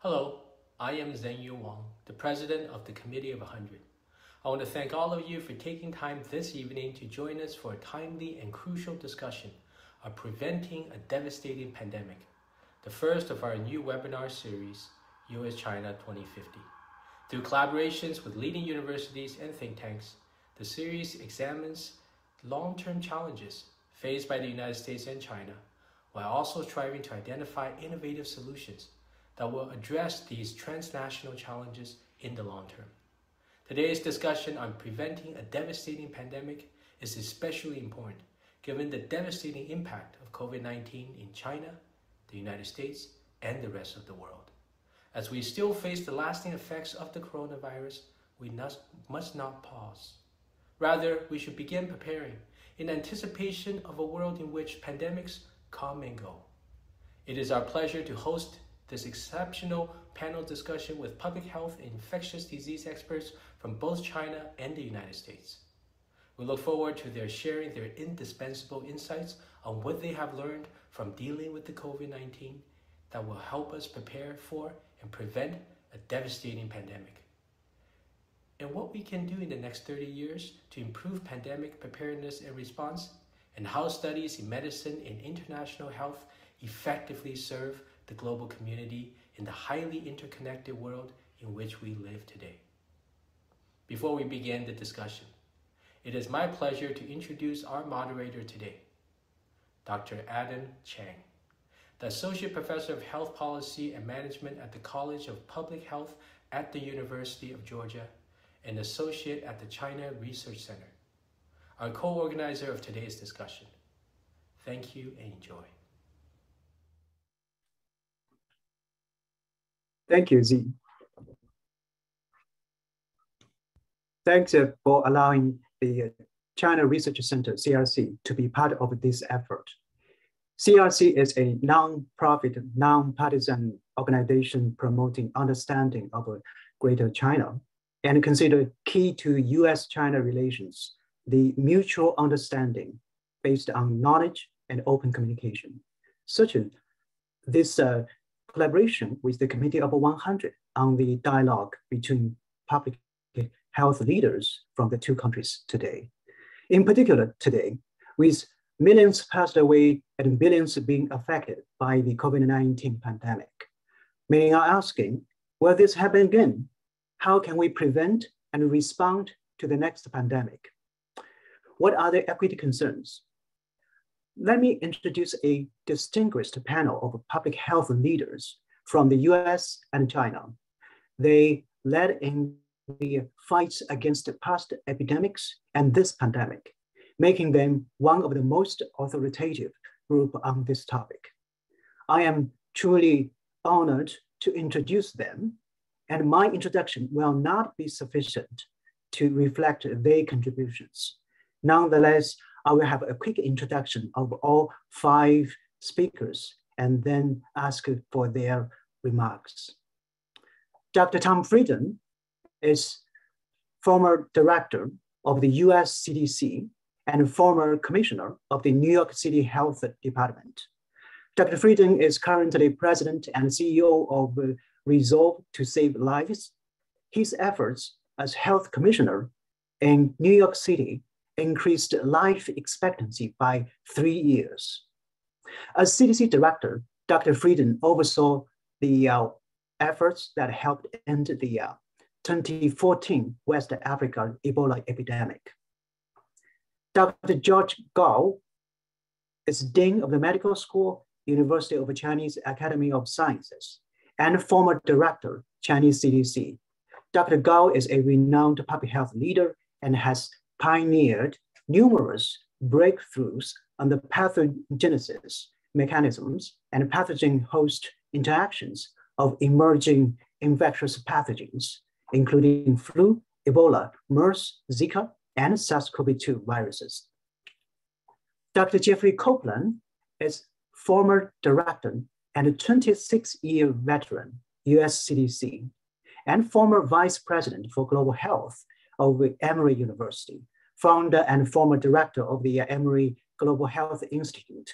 Hello, I am Zhenyu Wang, the president of the Committee of 100. I want to thank all of you for taking time this evening to join us for a timely and crucial discussion of preventing a devastating pandemic, the first of our new webinar series, US-China 2050. Through collaborations with leading universities and think tanks, the series examines long-term challenges faced by the United States and China, while also striving to identify innovative solutions that will address these transnational challenges in the long term. Today's discussion on preventing a devastating pandemic is especially important given the devastating impact of COVID-19 in China, the United States, and the rest of the world. As we still face the lasting effects of the coronavirus, we must must not pause. Rather, we should begin preparing in anticipation of a world in which pandemics come and go. It is our pleasure to host this exceptional panel discussion with public health and infectious disease experts from both China and the United States. We look forward to their sharing their indispensable insights on what they have learned from dealing with the COVID-19 that will help us prepare for and prevent a devastating pandemic. And what we can do in the next 30 years to improve pandemic preparedness and response, and how studies in medicine and international health effectively serve the global community in the highly interconnected world in which we live today. Before we begin the discussion, it is my pleasure to introduce our moderator today, Dr. Adam Chang, the Associate Professor of Health Policy and Management at the College of Public Health at the University of Georgia and Associate at the China Research Center, our co-organizer of today's discussion. Thank you and enjoy. Thank you, Z. Thanks uh, for allowing the China Research Center, CRC, to be part of this effort. CRC is a non-profit, non-partisan organization promoting understanding of Greater China and consider key to US-China relations, the mutual understanding based on knowledge and open communication. Such this uh, collaboration with the Committee of 100 on the dialogue between public health leaders from the two countries today. In particular, today, with millions passed away and billions being affected by the COVID-19 pandemic, many are asking, will this happen again? How can we prevent and respond to the next pandemic? What are the equity concerns? Let me introduce a distinguished panel of public health leaders from the US and China. They led in the fights against past epidemics and this pandemic, making them one of the most authoritative group on this topic. I am truly honored to introduce them, and my introduction will not be sufficient to reflect their contributions. Nonetheless, I will have a quick introduction of all five speakers and then ask for their remarks. Dr. Tom Frieden is former director of the US CDC and former commissioner of the New York City Health Department. Dr. Frieden is currently president and CEO of Resolve to Save Lives. His efforts as health commissioner in New York City increased life expectancy by three years. As CDC director, Dr. Frieden oversaw the uh, efforts that helped end the uh, 2014 West Africa Ebola epidemic. Dr. George Gao is Dean of the Medical School, University of Chinese Academy of Sciences, and former director, Chinese CDC. Dr. Gao is a renowned public health leader and has pioneered numerous breakthroughs on the pathogenesis mechanisms and pathogen host interactions of emerging infectious pathogens, including flu, Ebola, MERS, Zika, and SARS-CoV-2 viruses. Dr. Jeffrey Koplan is former director and a 26-year veteran, US CDC, and former vice president for global health of Emory University, founder and former director of the Emory Global Health Institute.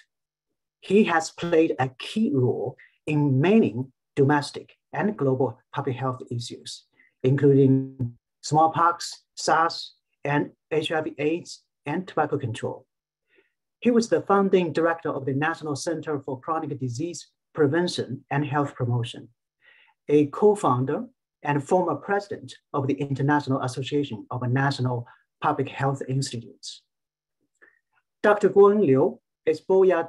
He has played a key role in many domestic and global public health issues, including smallpox, SARS, and HIV AIDS and tobacco control. He was the founding director of the National Center for Chronic Disease Prevention and Health Promotion, a co-founder and former president of the International Association of National Public Health Institutes. Dr. Guowen Liu is Boya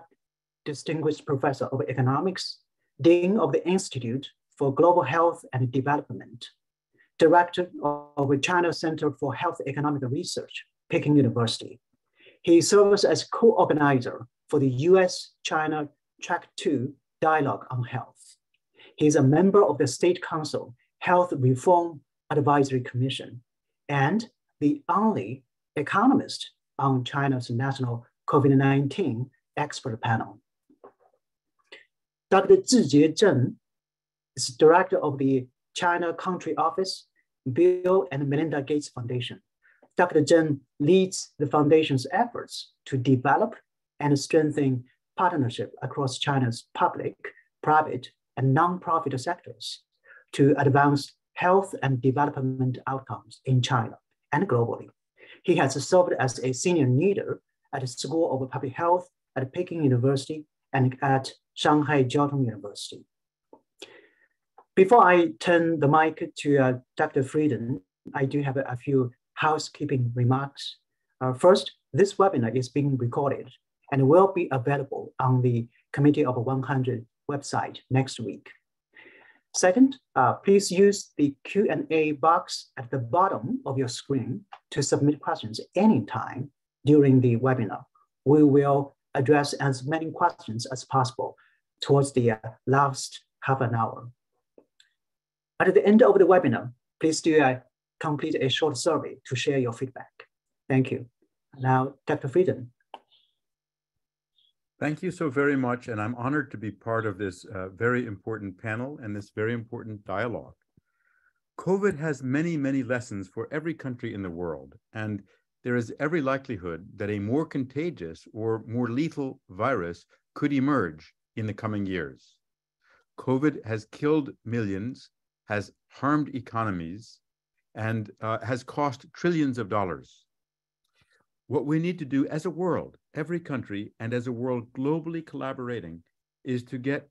Distinguished Professor of Economics, Dean of the Institute for Global Health and Development, Director of the China Center for Health Economic Research, Peking University. He serves as co-organizer for the US-China Track 2 Dialogue on Health. He is a member of the State Council Health Reform Advisory Commission and the only economist on China's national COVID-19 expert panel. Dr. Zhijie Zheng is director of the China Country Office, Bill and Melinda Gates Foundation. Dr. Zheng leads the foundation's efforts to develop and strengthen partnership across China's public, private, and nonprofit sectors to advance health and development outcomes in China and globally. He has served as a senior leader at the School of Public Health at Peking University and at Shanghai Jiao Tong University. Before I turn the mic to uh, Dr. Frieden, I do have a, few housekeeping remarks. Uh, first, this webinar is being recorded and will be available on the Committee of 100 website next week. Second, uh, please use the Q&A box at the bottom of your screen to submit questions anytime during the webinar. We will address as many questions as possible towards the uh, last half an hour. At the end of the webinar, please do uh, complete a short survey to share your feedback. Thank you. Now, Dr. Frieden. Thank you so very much, and I'm honored to be part of this uh, very important panel and this very important dialogue. COVID has many, many lessons for every country in the world, and there is every likelihood that a more contagious or more lethal virus could emerge in the coming years. COVID has killed millions, has harmed economies, and uh, has cost trillions of dollars. What we need to do as a world, every country, and as a world globally collaborating, is to get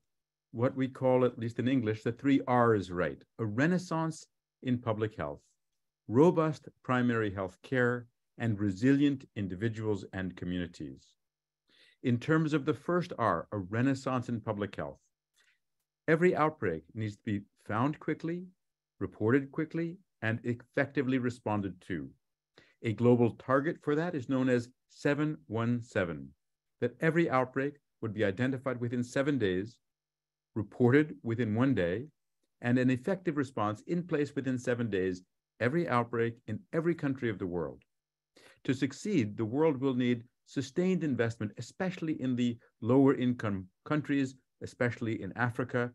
what we call, at least in English, the three R's right a renaissance in public health, robust primary health care, and resilient individuals and communities. In terms of the first R, a renaissance in public health, every outbreak needs to be found quickly, reported quickly, and effectively responded to. A global target for that is known as 717, that every outbreak would be identified within seven days, reported within one day, and an effective response in place within seven days, every outbreak in every country of the world. To succeed, the world will need sustained investment, especially in the lower income countries, especially in Africa,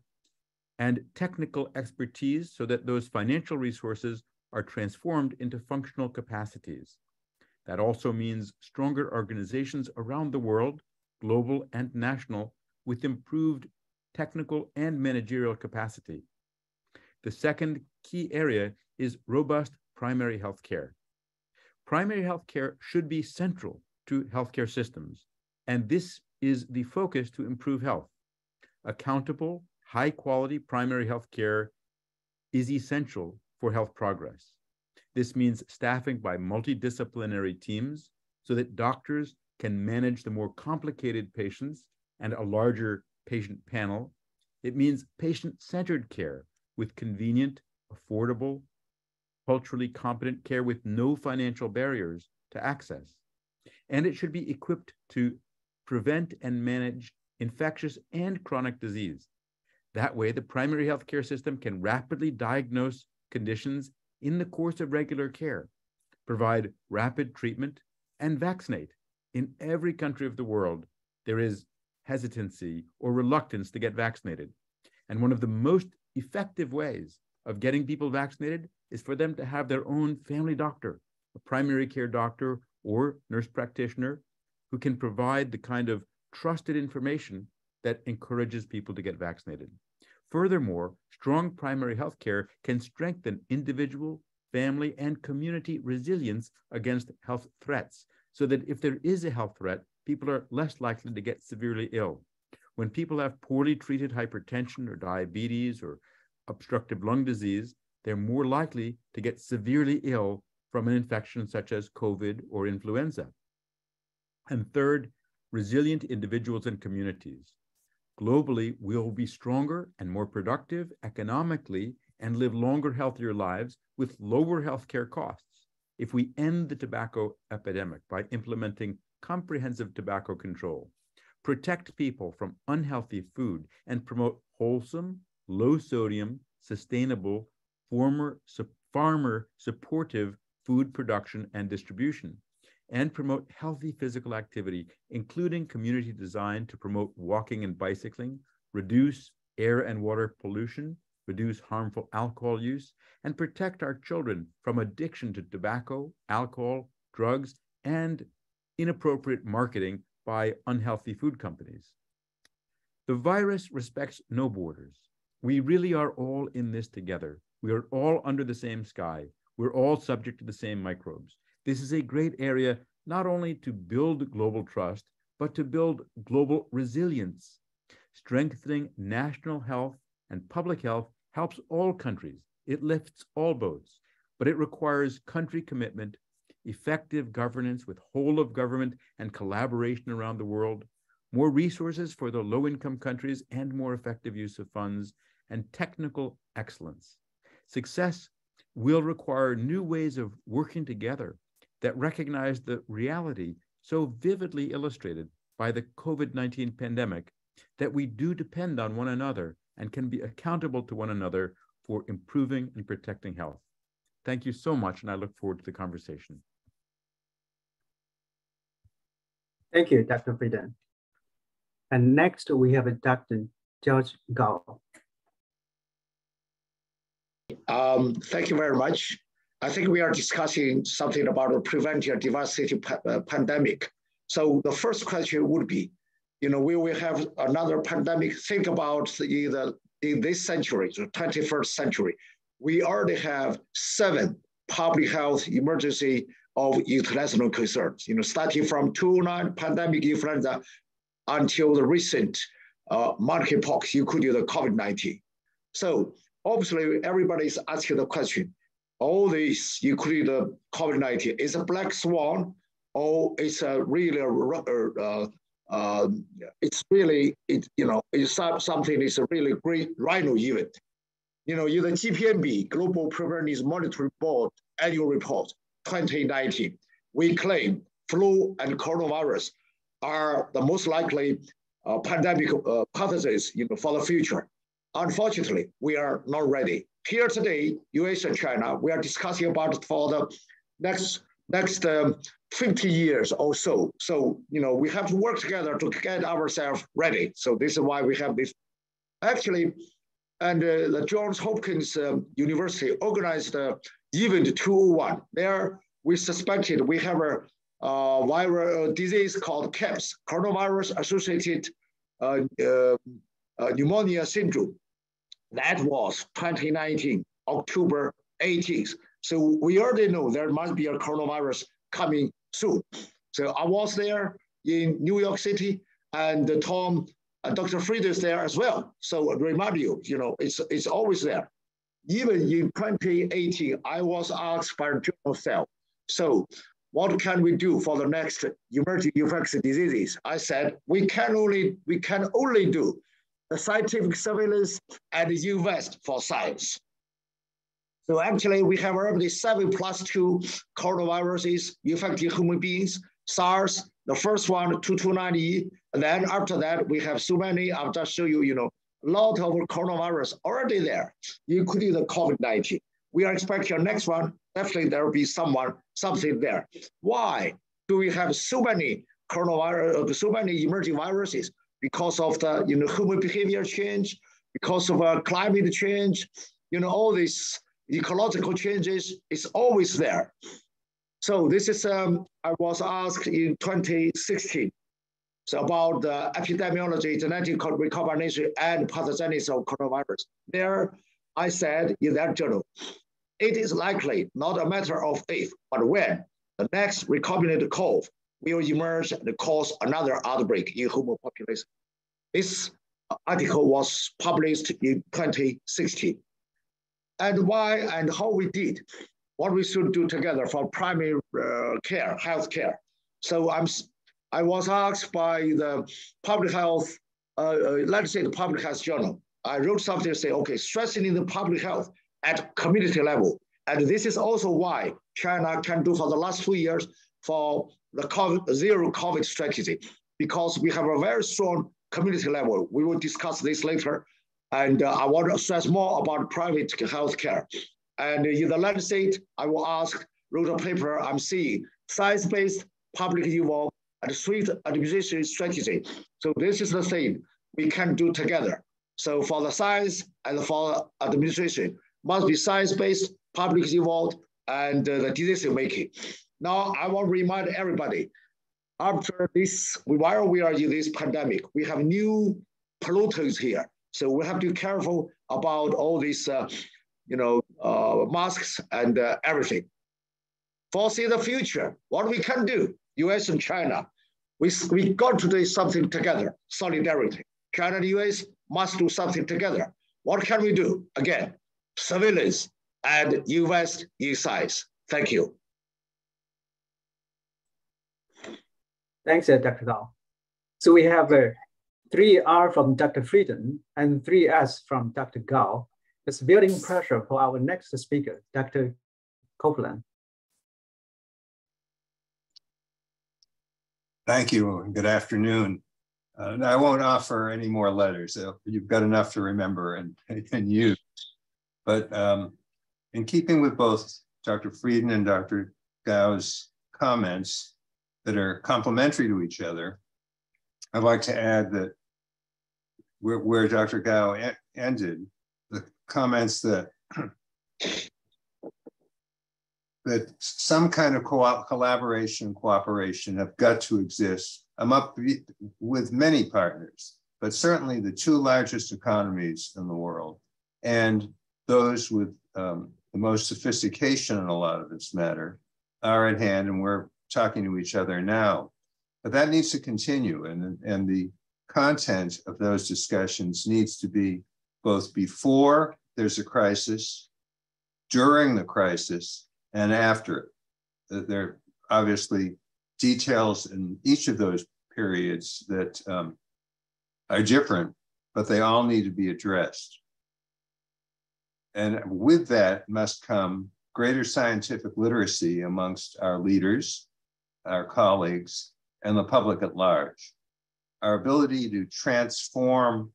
and technical expertise so that those financial resources are transformed into functional capacities. That also means stronger organizations around the world, global and national, with improved technical and managerial capacity. The second key area is robust primary health care. Primary health care should be central to healthcare systems, and this is the focus to improve health. Accountable, high quality primary health care is essential for health progress. This means staffing by multidisciplinary teams so that doctors can manage the more complicated patients and a larger patient panel. It means patient centered care with convenient, affordable, culturally competent care with no financial barriers to access. And it should be equipped to prevent and manage infectious and chronic disease. That way, the primary healthcare system can rapidly diagnose conditions in the course of regular care, provide rapid treatment, and vaccinate. In every country of the world, there is hesitancy or reluctance to get vaccinated. And one of the most effective ways of getting people vaccinated is for them to have their own family doctor, a primary care doctor or nurse practitioner who can provide the kind of trusted information that encourages people to get vaccinated. Furthermore, strong primary health care can strengthen individual, family, and community resilience against health threats so that if there is a health threat, people are less likely to get severely ill. When people have poorly treated hypertension or diabetes or obstructive lung disease, they're more likely to get severely ill from an infection such as COVID or influenza. And third, resilient individuals and communities. Globally, we will be stronger and more productive economically and live longer, healthier lives with lower healthcare costs. If we end the tobacco epidemic by implementing comprehensive tobacco control, protect people from unhealthy food, and promote wholesome, low sodium, sustainable, former, su farmer supportive food production and distribution, and promote healthy physical activity, including community design to promote walking and bicycling, reduce air and water pollution, reduce harmful alcohol use, and protect our children from addiction to tobacco, alcohol, drugs, and inappropriate marketing by unhealthy food companies. The virus respects no borders. We really are all in this together. We are all under the same sky. We're all subject to the same microbes. This is a great area not only to build global trust, but to build global resilience. Strengthening national health and public health helps all countries. It lifts all boats, but it requires country commitment, effective governance with whole of government and collaboration around the world, more resources for the low income countries and more effective use of funds, and technical excellence. Success will require new ways of working together that recognize the reality so vividly illustrated by the COVID 19 pandemic that we do depend on one another and can be accountable to one another for improving and protecting health. Thank you so much, and I look forward to the conversation. Thank you, Dr. Frieden. And next we have Dr. George Gao. Um, thank you very much. I think we are discussing something about preventing a devastating pa uh, pandemic. So the first question would be, you know, will we have another pandemic? Think about in, the, in this century, the 21st century, we already have seven public health emergency of international concerns, you know, starting from 2009 pandemic influenza until the recent uh, monkeypox, including the COVID-19. So obviously everybody is asking the question, all this, including the COVID-19, is a black swan or it's a really, uh, uh, it's really, it, you know, it's something, it's a really gray rhino event. You know, in the GPMB, Global Preparedness Monitoring Board annual report 2019, we claim flu and coronavirus are the most likely uh, pandemic uh, pathogens you know, for the future. Unfortunately, we are not ready. Here today, US and China, we are discussing about it for the next next um, 50 years or so. So, you know, we have to work together to get ourselves ready. So this is why we have this. Actually, and uh, the Johns Hopkins um, University organized uh, event 201. There we suspected we have a uh, viral disease called CAPS, coronavirus associated uh, uh, uh, pneumonia syndrome. That was 2019, October 18th. So we already know there must be a coronavirus coming soon. So I was there in New York City and Tom, uh, Dr. Fried is there as well. So I remind you, you know, it's, it's always there. Even in 2018, I was asked by Journal Cell, so what can we do for the next emerging infectious diseases? I said, we can only, we can only do scientific surveillance and invest for science. So actually we have already seven plus two coronaviruses infecting human beings, SARS, the first one, 229E, and then after that, we have so many, I'll just show you, you know, a lot of coronavirus already there, including the COVID-19. We are expecting next one, definitely there will be someone, something there. Why do we have so many coronavirus, so many emerging viruses? Because of the you know human behavior change, because of uh, climate change, you know all these ecological changes is always there. So this is um, I was asked in 2016. so about the epidemiology, genetic recombination, and pathogenesis of coronavirus. There, I said in that journal, it is likely not a matter of if, but when the next recombinant curve will emerge and cause another outbreak in human population. This article was published in 2016. And why and how we did, what we should do together for primary uh, care, health care. So I'm, I was asked by the public health, uh, uh, let's say the public health journal. I wrote something to say, okay, strengthening the public health at community level. And this is also why China can do for the last two years for the COVID, zero COVID strategy, because we have a very strong community level. We will discuss this later. And uh, I want to stress more about private healthcare. And in the Lancet, I will ask, wrote a paper, I'm seeing science-based public involved and swift administration strategy. So this is the thing we can do together. So for the science and for administration, must be science-based, public involved, and uh, the decision making. Now, I want to remind everybody, after this, while we are in this pandemic, we have new pollutants here. So we have to be careful about all these, uh, you know, uh, masks and uh, everything. Foresee the future, what we can do, US and China, we, we got to do something together, solidarity. China and US must do something together. What can we do? Again, surveillance and invest in science. Thank you. Thanks, uh, Dr. Gao. So we have uh, 3R from Dr. Frieden and three S from Dr. Gao. It's building pressure for our next speaker, Dr. Koplan. Thank you and good afternoon. Uh, I won't offer any more letters. Uh, you've got enough to remember and, and use. But um, in keeping with both Dr. Frieden and Dr. Gao's comments, that are complementary to each other. I'd like to add that where, where Dr. Gao ended, the comments that that some kind of co collaboration, cooperation have got to exist. I'm up with many partners, but certainly the two largest economies in the world and those with um, the most sophistication in a lot of this matter are at hand, and we're talking to each other now. But that needs to continue, and, and the content of those discussions needs to be both before there's a crisis, during the crisis, and after it. There are obviously details in each of those periods that um, are different, but they all need to be addressed. And with that must come greater scientific literacy amongst our leaders, our colleagues, and the public at large. Our ability to transform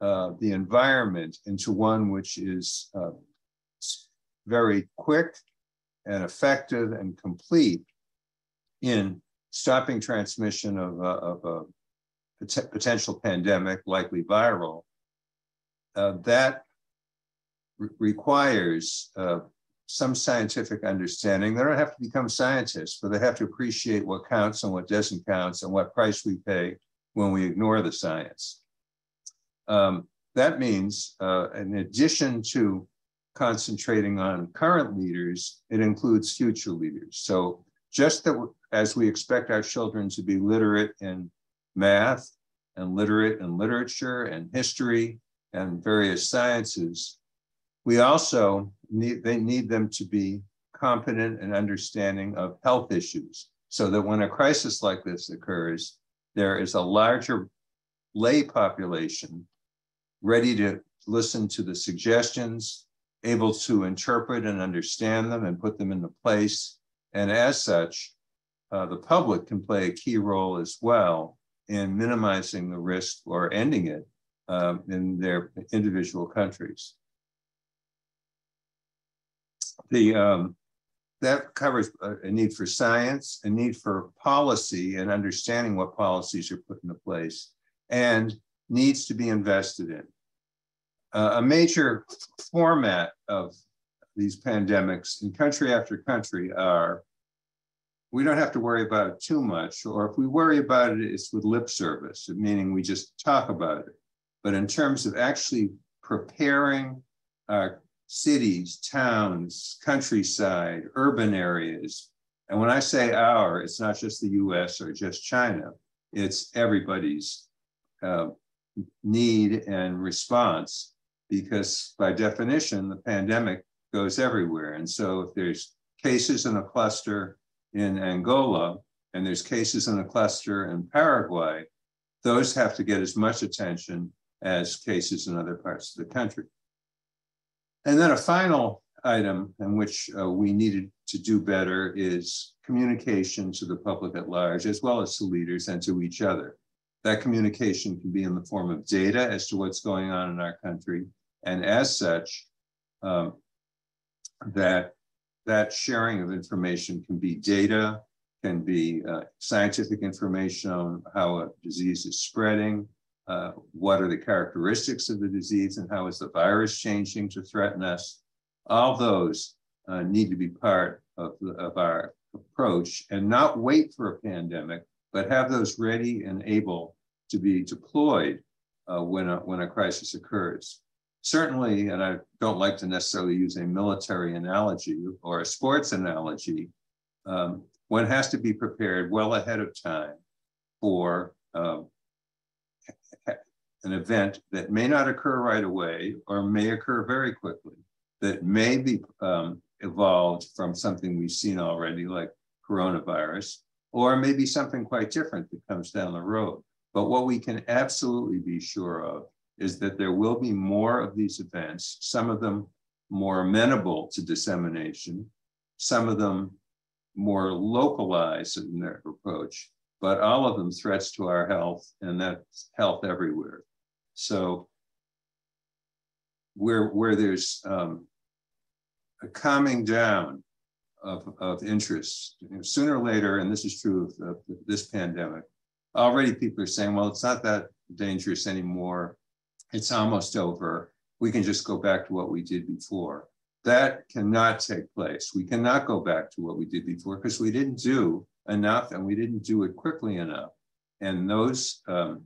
uh, the environment into one which is uh, very quick and effective and complete in stopping transmission of, uh, of a pot potential pandemic, likely viral, uh, that re requires uh, some scientific understanding. They don't have to become scientists, but they have to appreciate what counts and what doesn't count and what price we pay when we ignore the science. Um, that means, uh, in addition to concentrating on current leaders, it includes future leaders. So just that as we expect our children to be literate in math and literate in literature and history and various sciences, we also need, they need them to be competent and understanding of health issues so that when a crisis like this occurs, there is a larger lay population ready to listen to the suggestions, able to interpret and understand them and put them into place. And as such, uh, the public can play a key role as well in minimizing the risk or ending it uh, in their individual countries the um, that covers a need for science, a need for policy and understanding what policies are put into place, and needs to be invested in. Uh, a major format of these pandemics in country after country are we don't have to worry about it too much. Or if we worry about it, it's with lip service, meaning we just talk about it. But in terms of actually preparing our cities, towns, countryside, urban areas, and when I say our, it's not just the US or just China, it's everybody's uh, need and response, because by definition, the pandemic goes everywhere. And so if there's cases in a cluster in Angola, and there's cases in a cluster in Paraguay, those have to get as much attention as cases in other parts of the country. And then a final item in which uh, we needed to do better is communication to the public at large, as well as to leaders and to each other. That communication can be in the form of data as to what's going on in our country. And as such, um, that that sharing of information can be data, can be uh, scientific information on how a disease is spreading, uh, what are the characteristics of the disease and how is the virus changing to threaten us. All those uh, need to be part of, of our approach and not wait for a pandemic, but have those ready and able to be deployed uh, when, a, when a crisis occurs certainly, and I don't like to necessarily use a military analogy or a sports analogy, um, one has to be prepared well ahead of time for um, an event that may not occur right away or may occur very quickly, that may be um, evolved from something we've seen already, like coronavirus, or maybe something quite different that comes down the road. But what we can absolutely be sure of is that there will be more of these events, some of them more amenable to dissemination, some of them more localized in their approach, but all of them threats to our health and that's health everywhere. So where, where there's um, a calming down of, of interest, you know, sooner or later, and this is true of, of this pandemic, already people are saying, well, it's not that dangerous anymore it's almost over. We can just go back to what we did before. That cannot take place. We cannot go back to what we did before because we didn't do enough and we didn't do it quickly enough. And those um,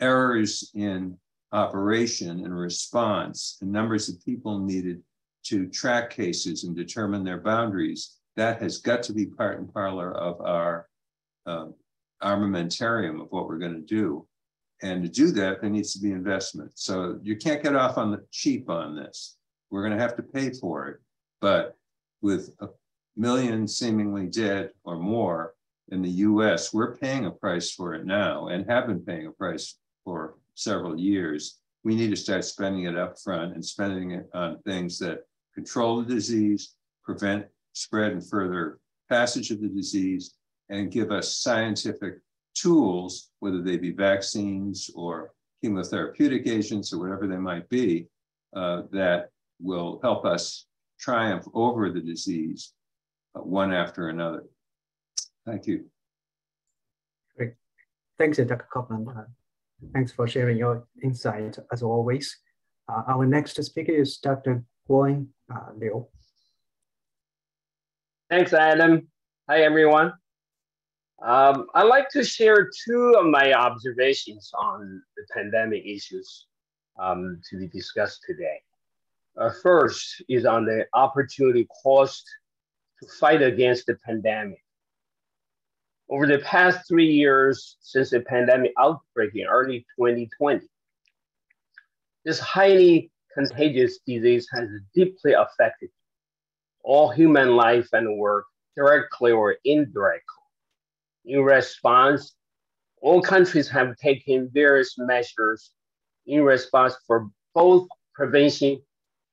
errors in operation and response, the numbers of people needed to track cases and determine their boundaries, that has got to be part and parlor of our uh, armamentarium of what we're going to do. And to do that, there needs to be investment. So you can't get off on the cheap on this. We're going to have to pay for it. But with a million seemingly dead or more in the US, we're paying a price for it now and have been paying a price for several years. We need to start spending it up front and spending it on things that control the disease, prevent spread and further passage of the disease, and give us scientific tools, whether they be vaccines or chemotherapeutic agents or whatever they might be, uh, that will help us triumph over the disease uh, one after another. Thank you. Great. Thanks, Dr. Koplan. Thanks for sharing your insight as always. Uh, our next speaker is Dr. Guowen uh, Liu. Thanks, Adam. Hi, everyone. Um, I'd like to share two of my observations on the pandemic issues um, to be discussed today. Uh, first is on the opportunity cost to fight against the pandemic. Over the past three years since the pandemic outbreak in early 2020, this highly contagious disease has deeply affected all human life and work directly or indirectly in response, all countries have taken various measures in response for both prevention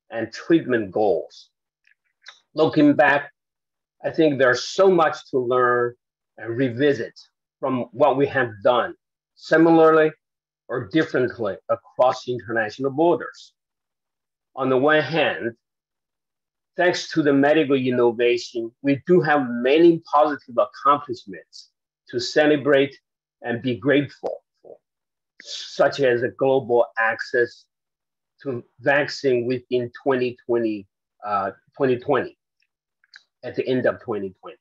and treatment goals. Looking back, I think there's so much to learn revisit from what we have done similarly or differently across international borders. On the one hand, thanks to the medical innovation, we do have many positive accomplishments to celebrate and be grateful for, such as a global access to vaccine within 2020, uh, 2020, at the end of 2020.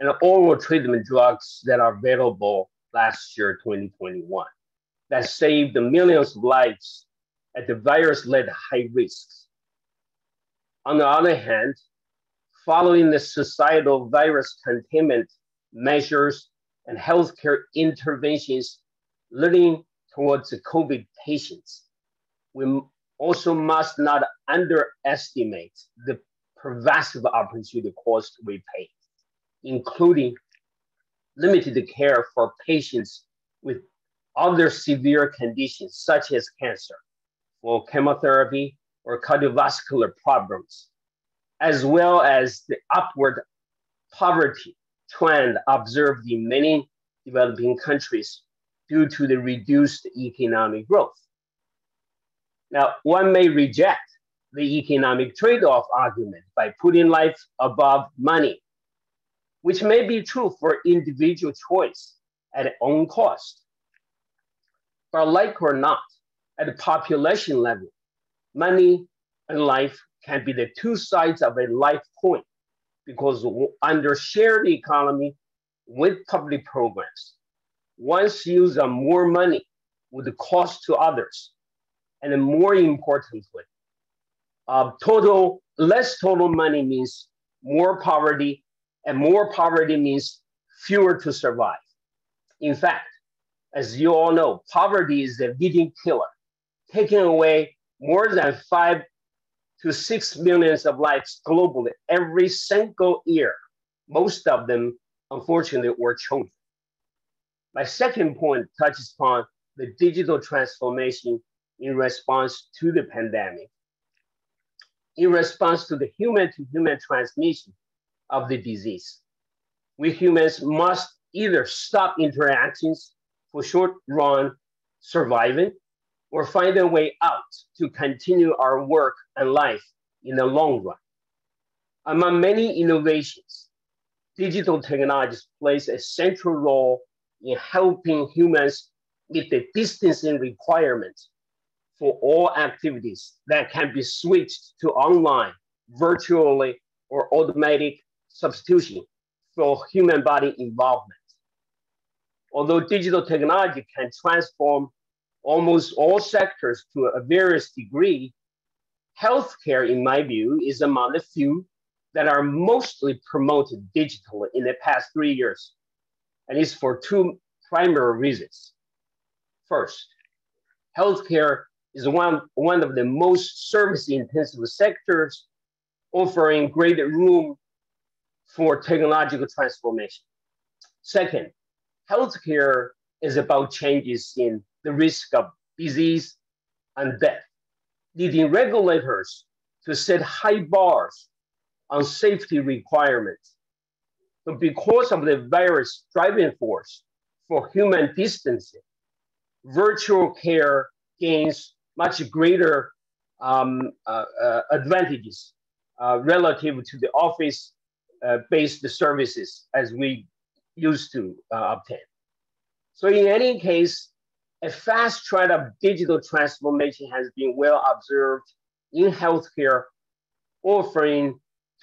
And oral treatment drugs that are available last year, 2021, that saved the millions of lives at the virus-led high risks. On the other hand, following the societal virus containment measures and healthcare interventions leading towards the COVID patients, we also must not underestimate the pervasive opportunity cost we pay, including limited care for patients with other severe conditions such as cancer or chemotherapy or cardiovascular problems, as well as the upward poverty trend observed in many developing countries due to the reduced economic growth. Now, one may reject the economic trade off argument by putting life above money, which may be true for individual choice at own cost. But like or not, at the population level, money and life can be the two sides of a life coin because under shared economy with public programs, one's use of more money would cost to others. And more importantly, uh, total less total money means more poverty, and more poverty means fewer to survive. In fact, as you all know, poverty is the leading killer, taking away more than five to six millions of lives globally every single year. Most of them, unfortunately, were children. My second point touches upon the digital transformation in response to the pandemic. In response to the human to human transmission of the disease, we humans must either stop interactions for short run surviving or find a way out to continue our work and life in the long run. Among many innovations, digital technologies plays a central role in helping humans meet the distancing requirements for all activities that can be switched to online, virtually, or automatic substitution for human body involvement. Although digital technology can transform almost all sectors to a various degree, healthcare, in my view, is among the few that are mostly promoted digitally in the past three years. And it's for two primary reasons. First, healthcare is one, one of the most service intensive sectors offering great room for technological transformation. Second, healthcare is about changes in the risk of disease and death, leading regulators to set high bars on safety requirements. But because of the virus driving force for human distancing, virtual care gains much greater um, uh, uh, advantages uh, relative to the office based services as we used to uh, obtain. So in any case, a fast trend of digital transformation has been well observed in healthcare, offering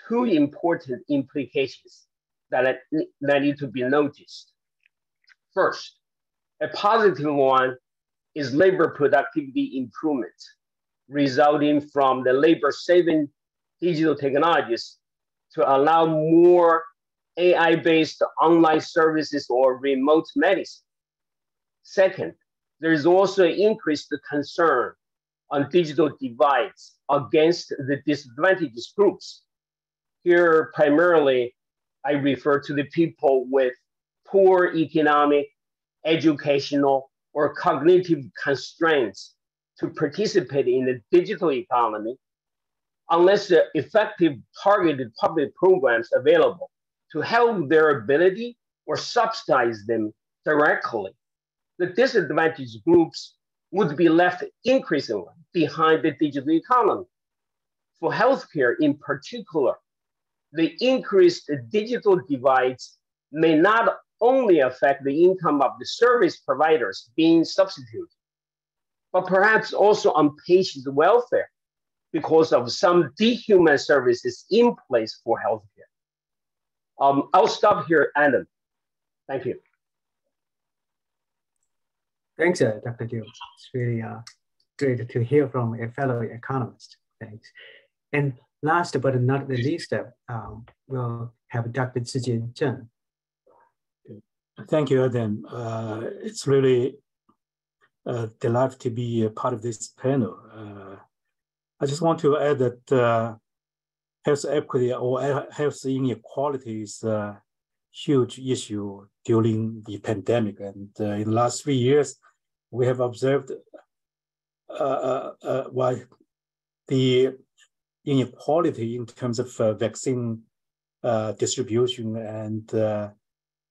two important implications that, that need to be noticed. First, a positive one is labor productivity improvement resulting from the labor saving digital technologies to allow more AI based online services or remote medicine. Second, there is also increased concern on digital divides against the disadvantaged groups. Here, primarily, I refer to the people with poor economic, educational, or cognitive constraints to participate in the digital economy unless the effective targeted public programs available to help their ability or subsidize them directly the disadvantaged groups would be left increasingly behind the digital economy. For healthcare in particular, the increased digital divides may not only affect the income of the service providers being substituted, but perhaps also on patient welfare because of some dehuman services in place for healthcare. Um, I'll stop here, Adam. Thank you. Thanks, uh, Dr. Liu. It's really uh, great to hear from a fellow economist. Thanks. And last but not the least, uh, um, we'll have Dr. Zhijie Zheng. Thank you, Adam. Uh, it's really uh, delight to be a part of this panel. Uh, I just want to add that uh, health equity or health inequality is a huge issue during the pandemic. And uh, in the last three years, we have observed uh, uh, why the inequality in terms of vaccine distribution and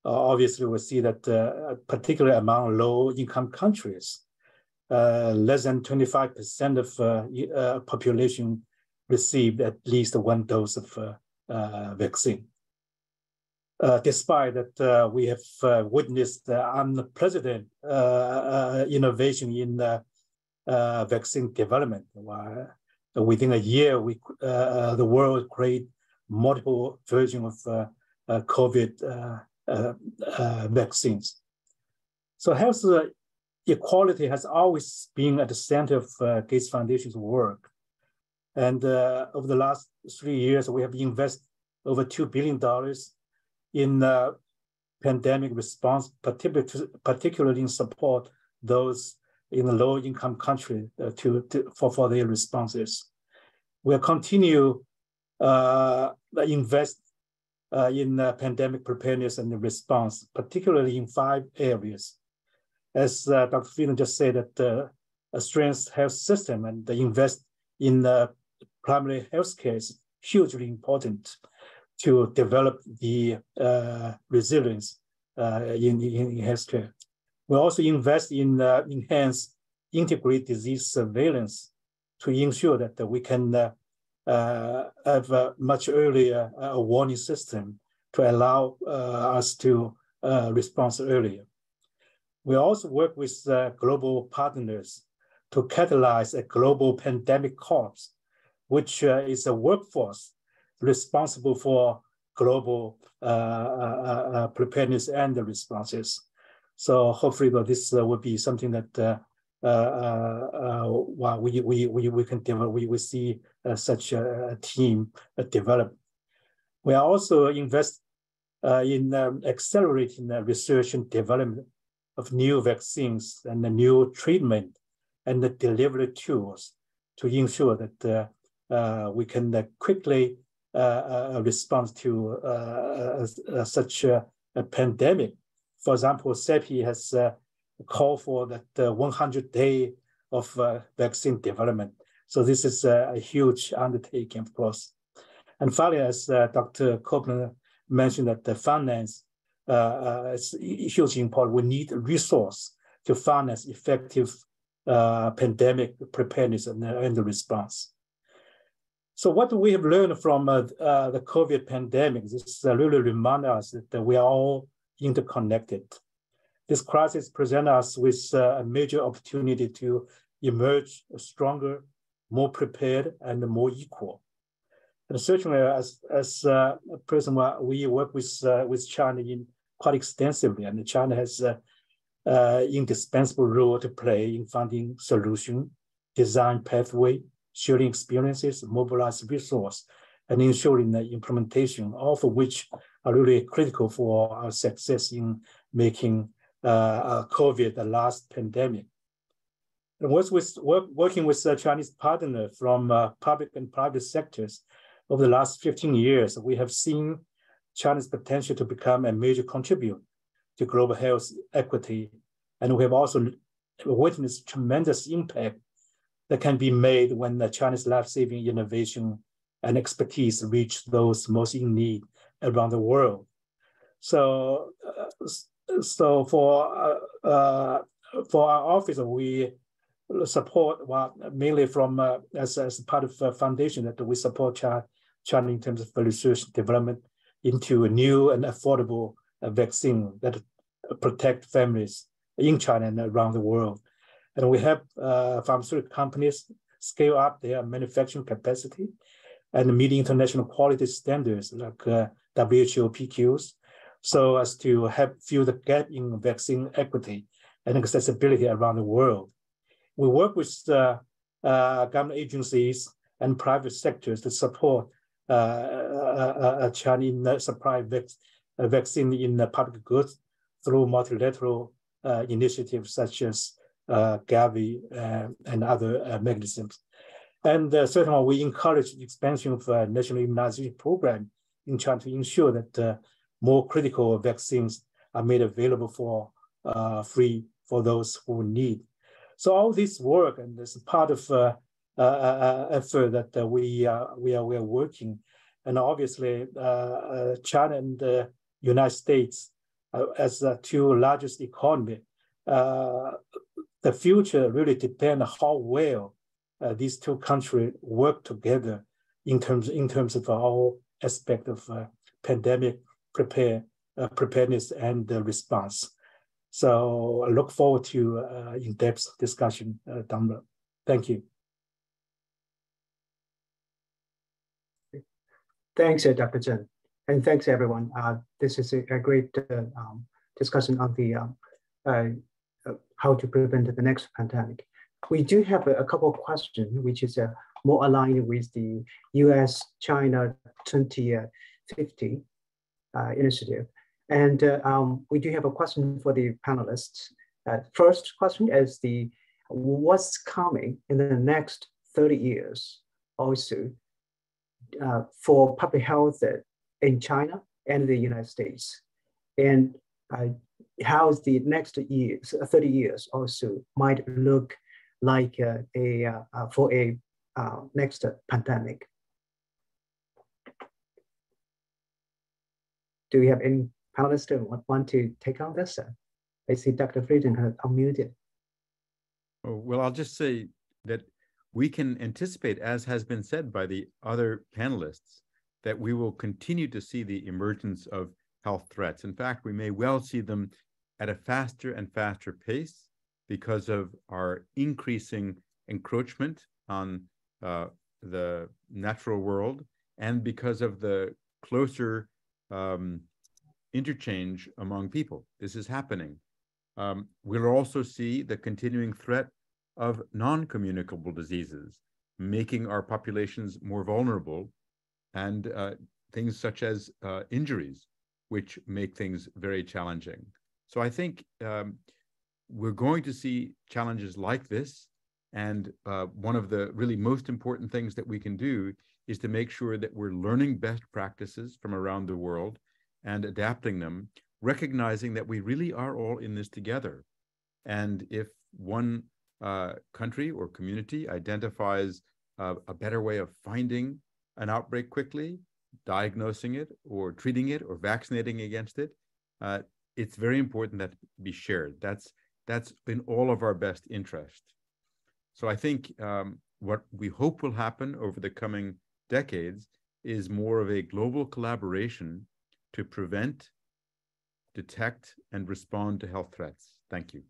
obviously we see that uh, particularly among low income countries, uh, Uh, less than 25% of uh, uh, population received at least one dose of uh, uh, vaccine. Uh, despite that, uh, we have witnessed unprecedented innovation in vaccine development. within a year, we, the world created multiple versions of COVID vaccines. So health equality has always been at the center of uh, Gates Foundation's work. And uh, over the last three years, we have invested over $2 billion in uh, pandemic response, particularly, in support those in the low income country uh, to, to, for, for their responses. We'll continue uh, invest uh, in pandemic preparedness and response, particularly in five areas as uh, Dr. Frieden just said, that uh, a strength health system and the invest in uh, primary health care is hugely important to develop the uh, resilience uh, in, in, healthcare. We also invest in uh, enhanced integrated disease surveillance to ensure that we can have a much earlier warning system to allow us to respond earlier. We also work with uh, global partners to catalyze a global pandemic corps, which uh, is a workforce responsible for global uh, uh, uh preparedness and responses. So hopefully this uh, will be something that well, we, we, we, we can develop, we, we see such a team develop. We are also invest in um, accelerating research and development of new vaccines and the new treatment and the delivery tools to ensure that uh, uh, we can uh, quickly uh, uh respond to uh, uh, such a, a, pandemic. For example, CEPI has called for that 100 day of vaccine development. So this is a, a, huge undertaking, of course. And finally, as Dr. Koplan mentioned, that the finance uh, uh, it's hugely important. We need resource to finance effective uh, pandemic preparedness and, and the response. So what we have learned from uh, uh, the COVID pandemic, this uh, really reminds us that we are all interconnected. This crisis presents us with a major opportunity to emerge stronger, more prepared, and more equal. And certainly, as, as a person, we work with, with China in quite extensively, and China has an indispensable role to play in finding solution, design pathway, sharing experiences, mobilize resource, and ensuring the implementation, all of which are really critical for our success in making uh, COVID the last pandemic. And with, work, working with Chinese partner from uh, public and private sectors over the last 15 years, we have seen China's potential to become a major contributor to global health equity. And we have also witnessed tremendous impact that can be made when the Chinese life-saving innovation and expertise reach those most in need around the world. So, uh, so for uh, uh, for our office, we support well, mainly from uh, as, as part of a foundation that we support China, China in terms of research development into a new and affordable uh, vaccine that protect families in China and around the world. And we help uh, pharmaceutical companies scale up their manufacturing capacity and meet international quality standards like uh, WHO PQs so as to help fill the gap in vaccine equity and accessibility around the world. We work with uh, uh, government agencies and private sectors to support uh, uh, uh China in supply vac vaccine in the public goods through multilateral initiatives such as Gavi and other mechanisms. And uh, certainly, we encourage expansion of uh, national immunization program in China to ensure that uh, more critical vaccines are made available for free for those who need. So all this work and this part of uh, uh, uh, Uh, uh, uh, effort that uh, we uh, we are we are working, and obviously China and the United States as the two largest economy, the future really depends on how well these two countries work together in terms in terms of all aspect of pandemic prepare preparedness and response. So I look forward to uh, in-depth discussion uh, down the road. Thank you. Thanks, uh, Dr. Chen. And thanks, everyone. Uh, this is a, a great uh, um, discussion on the um, how to prevent the next pandemic. We do have a, a couple of questions, which is more aligned with the US-China 2050 initiative. And uh, um, we do have a question for the panelists. Uh, first question is the what's coming in the next 30 years also uh, for public health in China and the United States. And uh, how the next years, 30 years also might look like uh, a, uh, for a next pandemic. Do we have any panelists who want to take on this? I see Dr. Frieden has unmuted. Oh, well, I'll just say that we can anticipate, as has been said by the other panelists, that we will continue to see the emergence of health threats. In fact, we may well see them at a faster and faster pace because of our increasing encroachment on uh, the natural world and because of the closer um, interchange among people. This is happening. Um, we'll also see the continuing threat of non-communicable diseases, making our populations more vulnerable, and uh, things such as uh, injuries, which make things very challenging. So I think um, we're going to see challenges like this. And uh, one of the really most important things that we can do is to make sure that we're learning best practices from around the world and adapting them, recognizing that we really are all in this together. And if one uh, country or community identifies uh, a better way of finding an outbreak quickly, diagnosing it, or treating it, or vaccinating against it, uh, it's very important that be shared. That's that's in all of our best interest. So I think um, what we hope will happen over the coming decades is more of a global collaboration to prevent, detect, and respond to health threats. Thank you.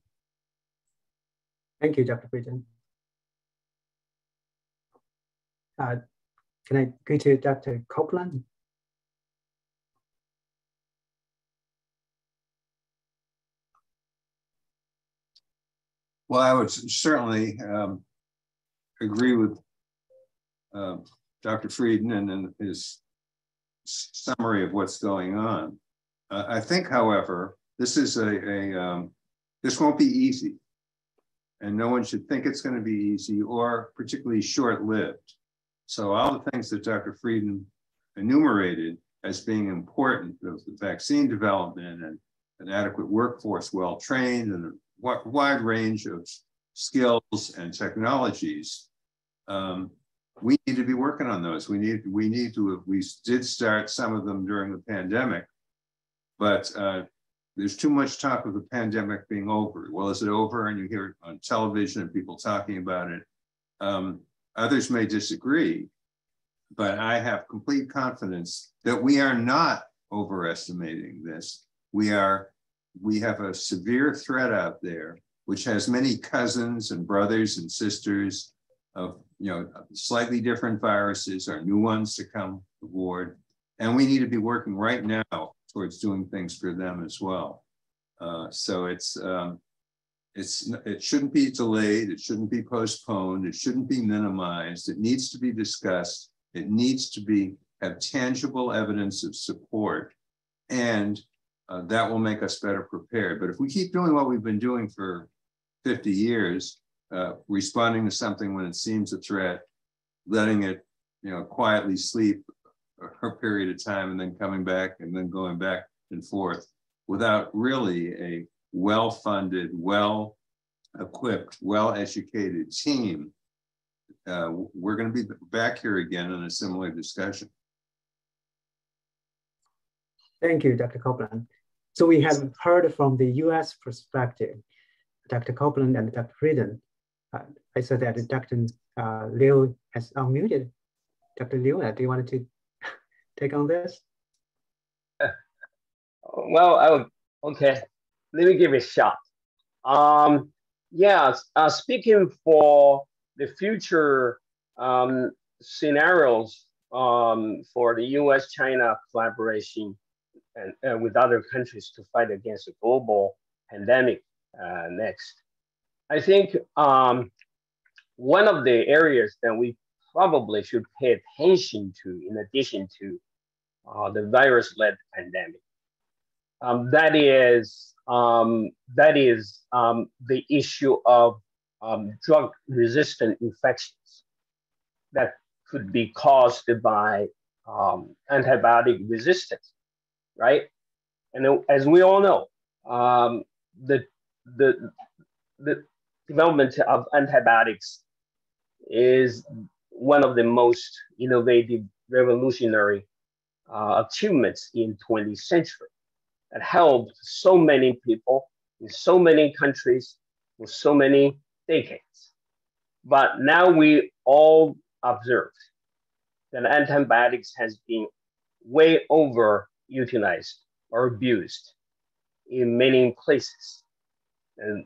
Thank you, Dr. Frieden. Uh, can I go to Dr. Koplan? Well, I would certainly um, agree with uh, Dr. Frieden and, and his summary of what's going on. Uh, I think, however, this is a, a um, this won't be easy, and no one should think it's going to be easy or particularly short-lived. So all the things that Dr. Frieden enumerated as being important of the vaccine development and an adequate workforce, well trained, and a wide range of skills and technologies. Um, we need to be working on those. We need we need to. We did start some of them during the pandemic, but uh, there's too much talk of the pandemic being over. Well, is it over? And you hear it on television and people talking about it. Um, others may disagree, but I have complete confidence that we are not overestimating this. We are. We have a severe threat out there, which has many cousins and brothers and sisters of you know slightly different viruses or new ones to come aboard. And we need to be working right now towards doing things for them as well. Uh, so it's um, it's it shouldn't be delayed. It shouldn't be postponed. It shouldn't be minimized. It needs to be discussed. It needs to be have tangible evidence of support, and uh, that will make us better prepared. But if we keep doing what we've been doing for 50 years, uh, responding to something when it seems a threat, letting it, you know, quietly sleep a period of time, and then coming back and then going back and forth, without really a well-funded, well-equipped, well-educated team, uh, we're going to be back here again in a similar discussion. Thank you, Dr. Koplan. So we have heard from the US perspective, Dr. Koplan and Dr. Frieden. Uh, I said that Dr. Uh, Liu has unmuted. Dr. Liu, uh, do you want to take on this? Well, I okay, let me give it a shot. Um, yeah, uh, speaking for the future um, scenarios um, for the US-China collaboration and, uh, with other countries to fight against the global pandemic uh, next. I think um, one of the areas that we probably should pay attention to, in addition to uh, the virus-led pandemic, um, that is um, that is um, the issue of um, drug-resistant infections that could be caused by um, antibiotic resistance right? And as we all know, um, the, the, the development of antibiotics is one of the most innovative, revolutionary uh, achievements in 20th century. that helped so many people in so many countries for so many decades. But now we all observe that antibiotics has been way over utilized or abused in many places. And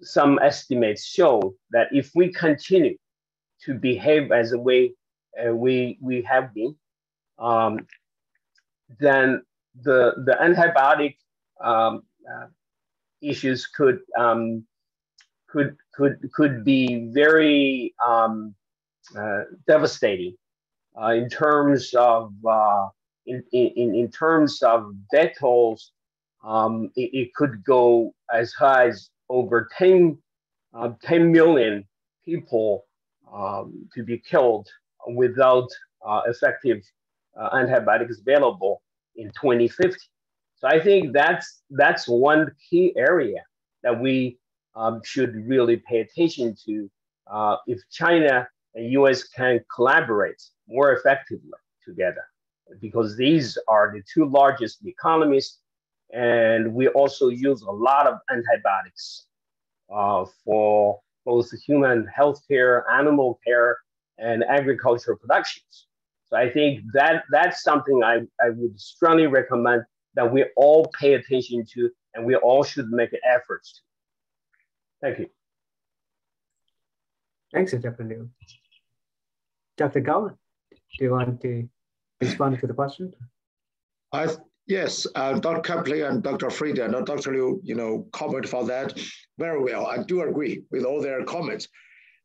some estimates show that if we continue to behave as a way uh, we, we have been, um, then the, the antibiotic um, uh, issues could, um, could, could, could be very um, uh, devastating uh, in terms of uh, in, in, in terms of death tolls, um, it, it, could go as high as over 10, uh, 10 million people um, to be killed without uh, effective uh, antibiotics available in 2050. So I think that's that's one key area that we um, should really pay attention to. Uh, if China and U.S. can collaborate more effectively together because these are the two largest economies. And we also use a lot of antibiotics uh, for both human healthcare, animal care, and agricultural productions. So I think that that's something I, I would strongly recommend that we all pay attention to and we all should make efforts to. Thank you. Thanks, Dr. Liu. Dr. Gao, do you want to respond to the question? I, yes, uh, Dr. Copley and Dr. Frieda and Dr. Liu, you know, comment for that very well. I do agree with all their comments.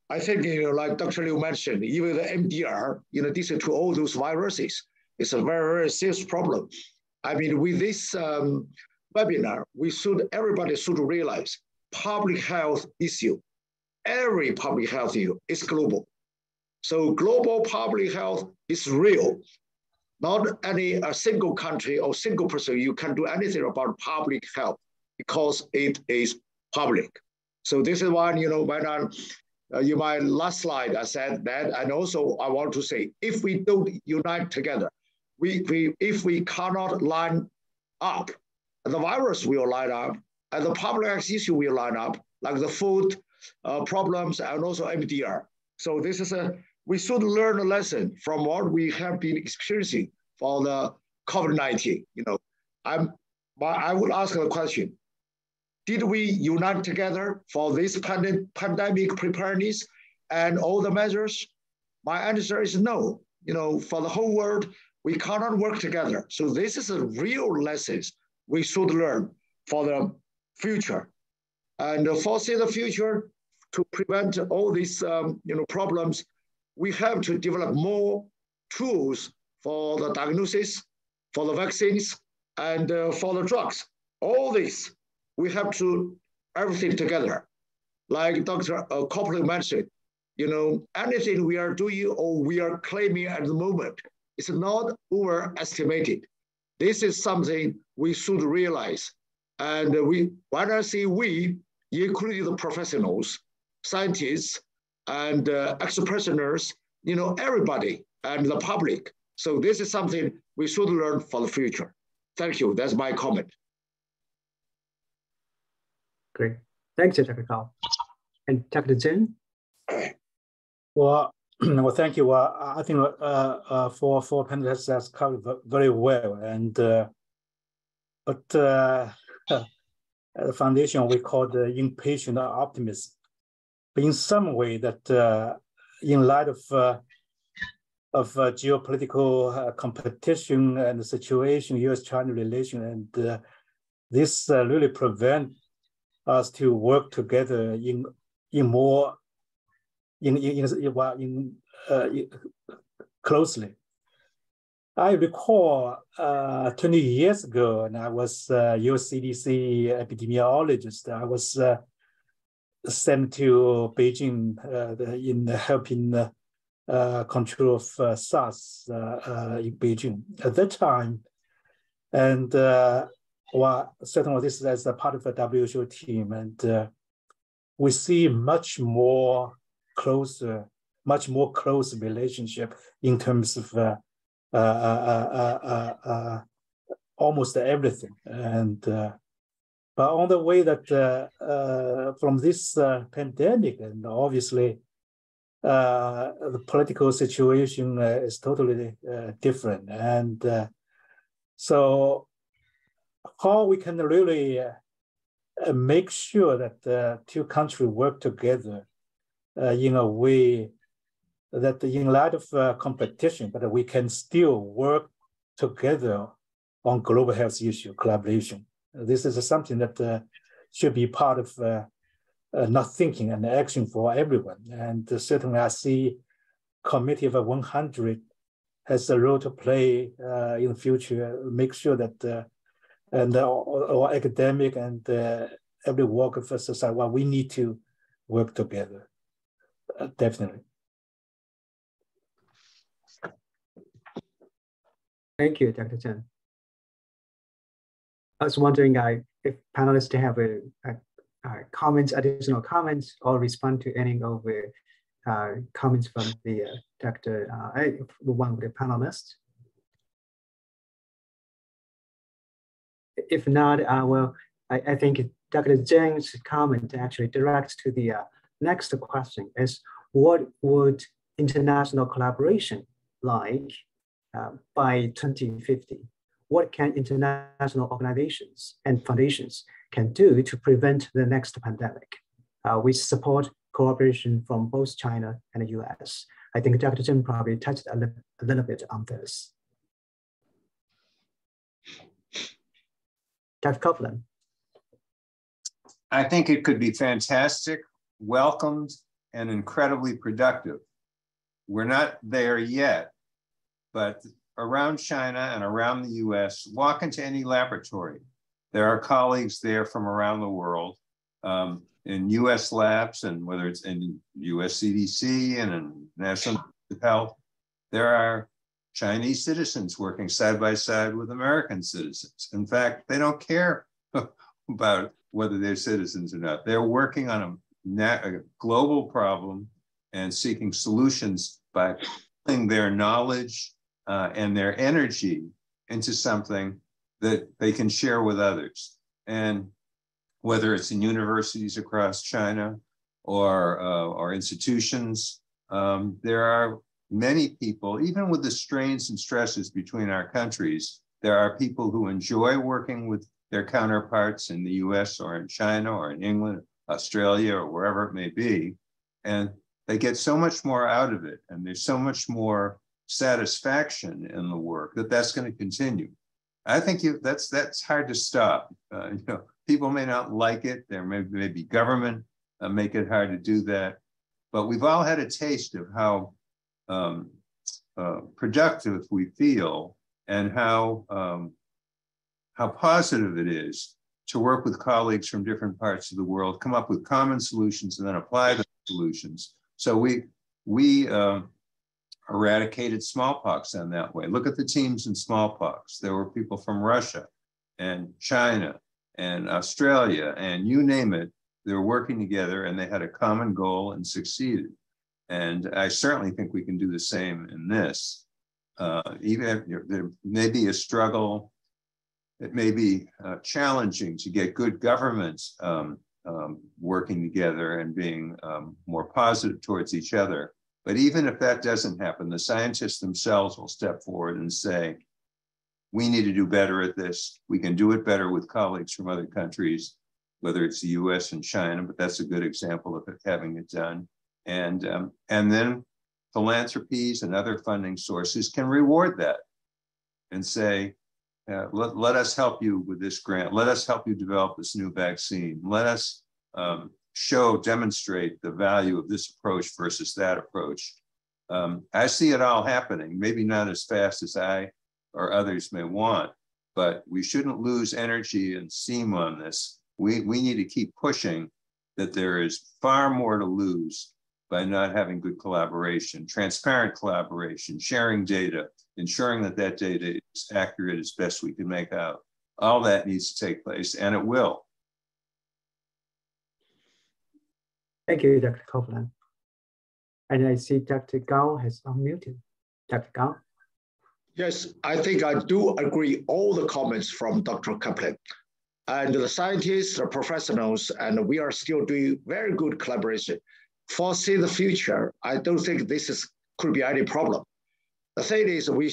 I think, you know, like Dr. Liu mentioned, even the MDR, in addition to all those viruses, it's a very, very serious problem. I mean, with this um, webinar, we should, everybody should realize public health issue, every public health issue is global. So global public health is real. Not any a single country or single person you can do anything about public health because it is public. So this is why you know when I, uh, you my last slide I said that, and also I want to say if we don't unite together, we, we if we cannot line up, the virus will line up, and the public health issue will line up, like the food uh, problems and also MDR. So this is a we should learn a lesson from what we have been experiencing for the COVID-19. You know, I'm, I would ask the question, did we unite together for this pand pandemic preparedness and all the measures? My answer is no. You know, for the whole world, we cannot work together. So this is a real lesson we should learn for the future. And foresee the future to prevent all these um, you know, problems, we have to develop more tools for the diagnosis, for the vaccines, and uh, for the drugs. All this, we have to everything together. Like Dr. Uh, Koplan mentioned, you know, anything we are doing or we are claiming at the moment is not overestimated. This is something we should realize. And we, when I say we, including the professionals, scientists, and uh, ex-prisoners, you know, everybody and the public. So this is something we should learn for the future. Thank you. That's my comment. Great. Thanks, Dr. Gao. And Dr. Zheng? Well, well, thank you. Well, I think uh, uh, for for panelists that's covered very well, and uh, but uh, the foundation we call the impatient optimism. In some way, that uh, in light of uh, of geopolitical competition and the situation, U.S.-China relation, and this really prevent us to work together in in more in in in, in, uh, closely. I recall uh, 20 years ago, and I was a US CDC epidemiologist. I was uh, sent to Beijing uh, in helping uh, control of uh, SARS in Beijing at that time. And well, certainly this is as a part of the WHO team, and we see much more closer, much more close relationship in terms of uh, uh, uh almost everything. And but on the way that uh, uh, from this uh, pandemic, and obviously the political situation is totally different, and so how we can really uh, make sure that the two countries work together uh, in a way that in light of uh, competition, but we can still work together on global health issue collaboration. This is something that uh, should be part of uh, uh, not thinking and action for everyone. And certainly I see committee of 100 has a role to play in the future, make sure that and our, academic and every walk of society, well, we need to work together definitely. Thank you, Dr. Chen. I was wondering uh, if panelists have a, a, a, comments, additional comments, or respond to any of the uh, comments from the uh, Dr. Uh, one of the panelists. If not, uh, well, I, I think Dr. Zheng's comment actually directs to the uh, next question is what would international collaboration like by 2050? What can international organizations and foundations can do to prevent the next pandemic? Uh, we support cooperation from both China and the US. I think Dr. Zheng probably touched a, li a little bit on this. Dr. Koplan. I think it could be fantastic welcomed, and incredibly productive. We're not there yet, but around China and around the US, walk into any laboratory. There are colleagues there from around the world um, in US labs, and whether it's in US CDC and in National Health, there are Chinese citizens working side by side with American citizens. In fact, they don't care about whether they're citizens or not. They're working on a a global problem and seeking solutions by their knowledge uh, and their energy into something that they can share with others. And whether it's in universities across China or, uh, or institutions, um, there are many people, even with the strains and stresses between our countries, there are people who enjoy working with their counterparts in the US or in China or in England Australia or wherever it may be. And they get so much more out of it. And there's so much more satisfaction in the work, that that's going to continue. I think you, that's that's hard to stop. Uh, you know, people may not like it. There may, may be government uh, make it hard to do that, but we've all had a taste of how um, uh, productive we feel and how um, how positive it is to work with colleagues from different parts of the world, come up with common solutions, and then apply the solutions. So we we uh, eradicated smallpox in that way. Look at the teams in smallpox. There were people from Russia and China and Australia and you name it. They were working together and they had a common goal and succeeded. And I certainly think we can do the same in this. Uh, even if there may be a struggle, it may be uh, challenging to get good governments um, um, working together and being um, more positive towards each other. But even if that doesn't happen, the scientists themselves will step forward and say, we need to do better at this. We can do it better with colleagues from other countries, whether it's the US and China, but that's a good example of it, having it done. And, um, and then philanthropies and other funding sources can reward that and say, uh, let, let us help you with this grant. Let us help you develop this new vaccine. Let us um, show, demonstrate the value of this approach versus that approach. Um, I see it all happening, maybe not as fast as I or others may want, but we shouldn't lose energy and steam on this. We, we need to keep pushing that there is far more to lose by not having good collaboration, transparent collaboration, sharing data, ensuring that that data is accurate as best we can make out. All that needs to take place, and it will. Thank you, Dr. Koplan. And I see Dr. Gao has unmuted. Dr. Gao? Yes, I think I do agree all the comments from Dr. Koplan. And the scientists, the professionals, and we are still doing very good collaboration. Foresee the future, I don't think this is, could be any problem. The thing is, we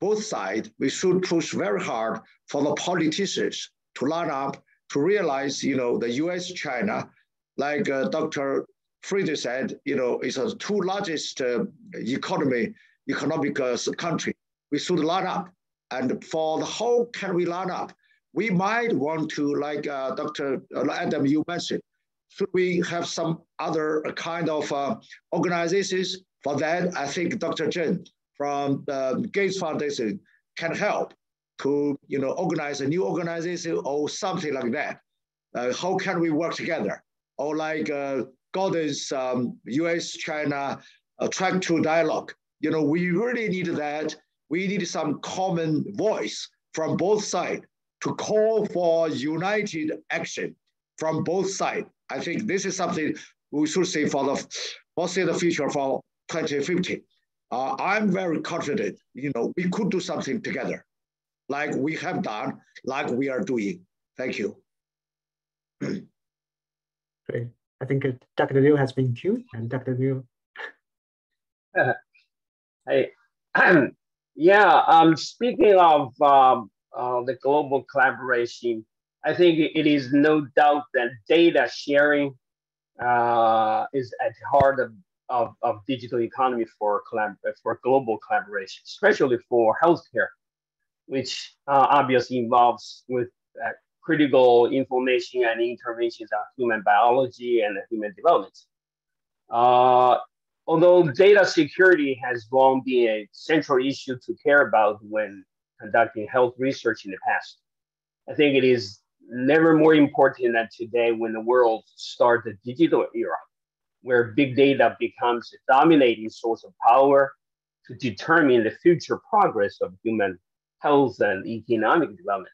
both sides, we should push very hard for the politicians to line up to realize, you know, the U.S., China, like uh, Dr. Friede said, you know, it's the two largest uh, economy, economic uh, country. We should line up. And for the whole can we line up? We might want to, like uh, Dr. Uh, Adam, you mentioned, should we have some other kind of uh, organizations? For that, I think Dr. Chen from the Gates Foundation can help to, you know, organize a new organization or something like that. Uh, how can we work together? Or like uh, Gordon's um, U.S.-China uh, track two dialogue. You know, we really need that. We need some common voice from both sides to call for united action from both sides. I think this is something we should say for the foresee the future for 2050. Uh, I'm very confident, you know, we could do something together, like we have done, like we are doing. Thank you. Great. I think uh, Dr. Liu has been queued, and Dr. Liu. hey, yeah. Um, speaking of um, uh, the global collaboration, I think it is no doubt that data sharing uh, is at the heart of, of, of digital economy for collab for global collaboration, especially for healthcare, which uh, obviously involves with uh, critical information and interventions on human biology and human development. Uh, although data security has long been a central issue to care about when conducting health research in the past, I think it is never more important than today when the world starts the digital era, where big data becomes a dominating source of power to determine the future progress of human health and economic development.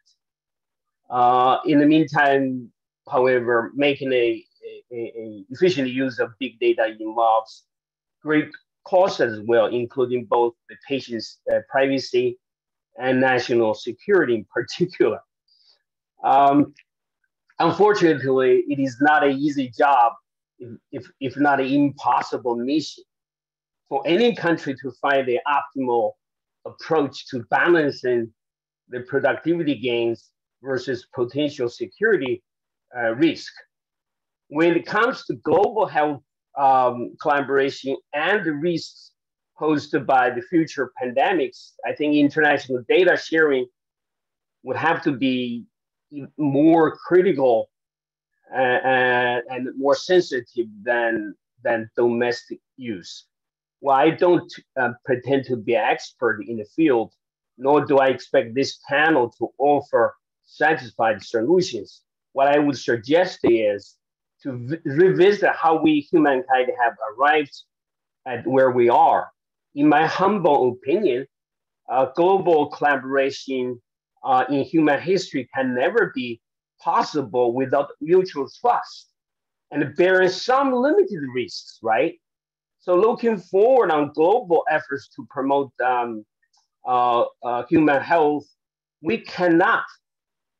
Uh, in the meantime, however, making a, a, a, efficient use of big data involves great costs as well, including both the patient's uh, privacy and national security in particular. Um, unfortunately, it is not an easy job, if, if, if not an impossible mission, for any country to find the optimal approach to balancing the productivity gains versus potential security uh, risk. When it comes to global health um, collaboration and the risks posed by the future pandemics, I think international data sharing would have to be more critical uh, uh, and more sensitive than than domestic use. Well, I don't uh, pretend to be an expert in the field, nor do I expect this panel to offer satisfied solutions. What I would suggest is to revisit how we humankind have arrived at where we are. In my humble opinion, uh, global collaboration uh, in human history can never be possible without mutual trust and bearing some limited risks, right? So looking forward on global efforts to promote um, uh, uh, human health, we cannot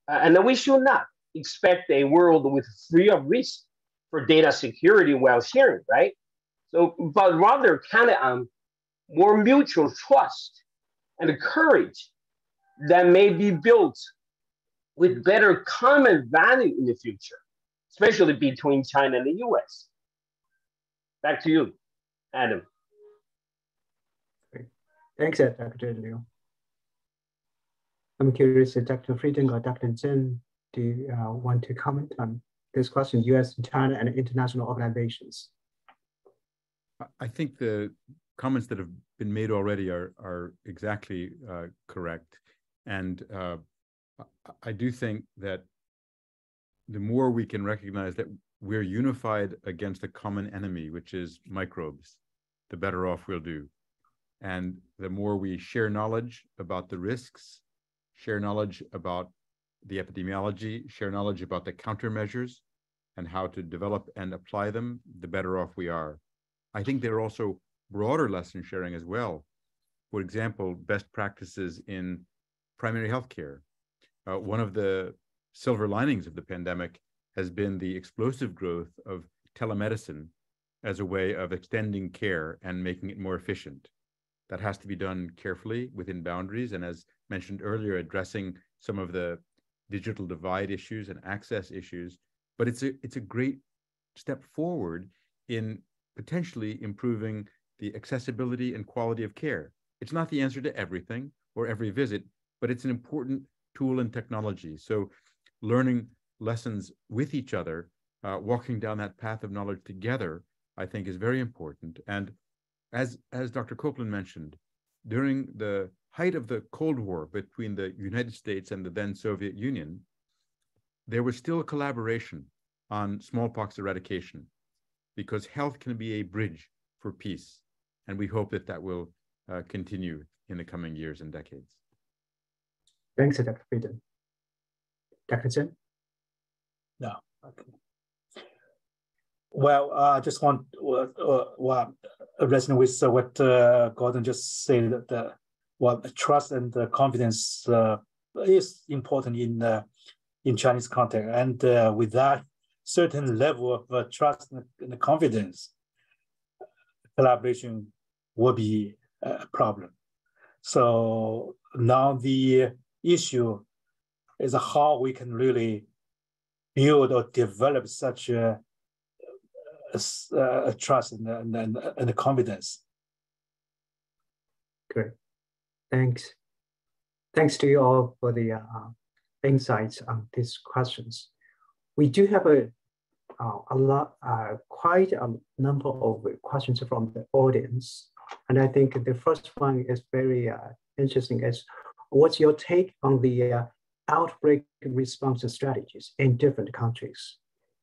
Uh, and that we should not expect a world with free of risk for data security while sharing, right? So, but rather count on more mutual trust and courage that may be built with better common value in the future, especially between China and the US. Back to you, Adam. Great. Thanks, Dr. Liu. I'm curious, Dr. Frieden or Dr. Chen, do you uh, want to comment on this question, US, China, and international organizations? I think the comments that have been made already are, are exactly uh, correct. And uh, I do think that the more we can recognize that we're unified against a common enemy, which is microbes, the better off we'll do. And the more we share knowledge about the risks, share knowledge about the epidemiology, share knowledge about the countermeasures and how to develop and apply them, the better off we are. I think there are also broader lesson sharing as well. For example, best practices in primary healthcare. Uh, one of the silver linings of the pandemic has been the explosive growth of telemedicine as a way of extending care and making it more efficient. That has to be done carefully within boundaries. And as mentioned earlier, addressing some of the digital divide issues and access issues. But it's a it's a great step forward in potentially improving the accessibility and quality of care. It's not the answer to everything or every visit, but it's an important tool and technology. So learning lessons with each other, uh, walking down that path of knowledge together, I think is very important. And as as Dr. Koplan mentioned, during the height of the Cold War between the United States and the then Soviet Union, there was still a collaboration on smallpox eradication because health can be a bridge for peace. And we hope that that will uh, continue in the coming years and decades. Thanks, Dr. Frieden. Dr. Chen? No. Okay. Well, I uh, just want uh, uh, well, resonate with uh, what uh, Gordon just said. That well, trust and confidence uh, is important in uh, in Chinese context, and uh, with that certain level of trust and confidence, collaboration will be a problem. So now the issue is how we can really build or develop such a, a, a trust and, and, and confidence. Great. Thanks. Thanks to you all for the uh, insights on these questions. We do have a, uh, a lot, uh, quite a number of questions from the audience. And I think the first one is very uh, interesting is, what's your take on the uh, outbreak response strategies in different countries?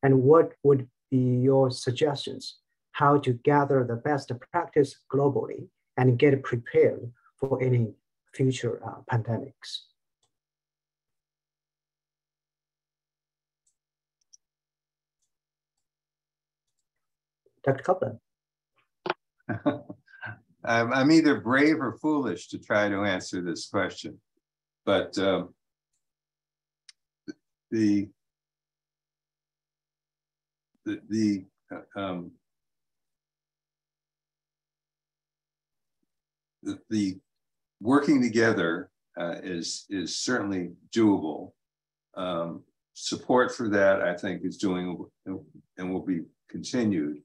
And what would be your suggestions how to gather the best practice globally and get prepared for any future uh, pandemics. Dr. I'm, I'm either brave or foolish to try to answer this question, but um, the the, the uh, um, the, the working together uh, is is certainly doable. Um, support for that, I think, is doing and will be continued.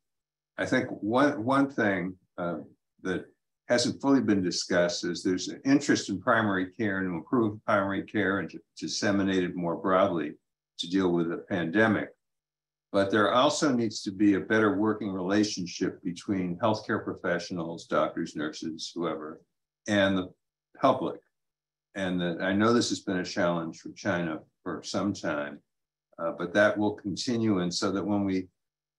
I think one one thing uh, that hasn't fully been discussed is there's an interest in primary care and to improve primary care and to disseminate it more broadly to deal with the pandemic. But there also needs to be a better working relationship between healthcare professionals, doctors, nurses, whoever, and the public. And that I know this has been a challenge for China for some time, uh, but that will continue. And so that when we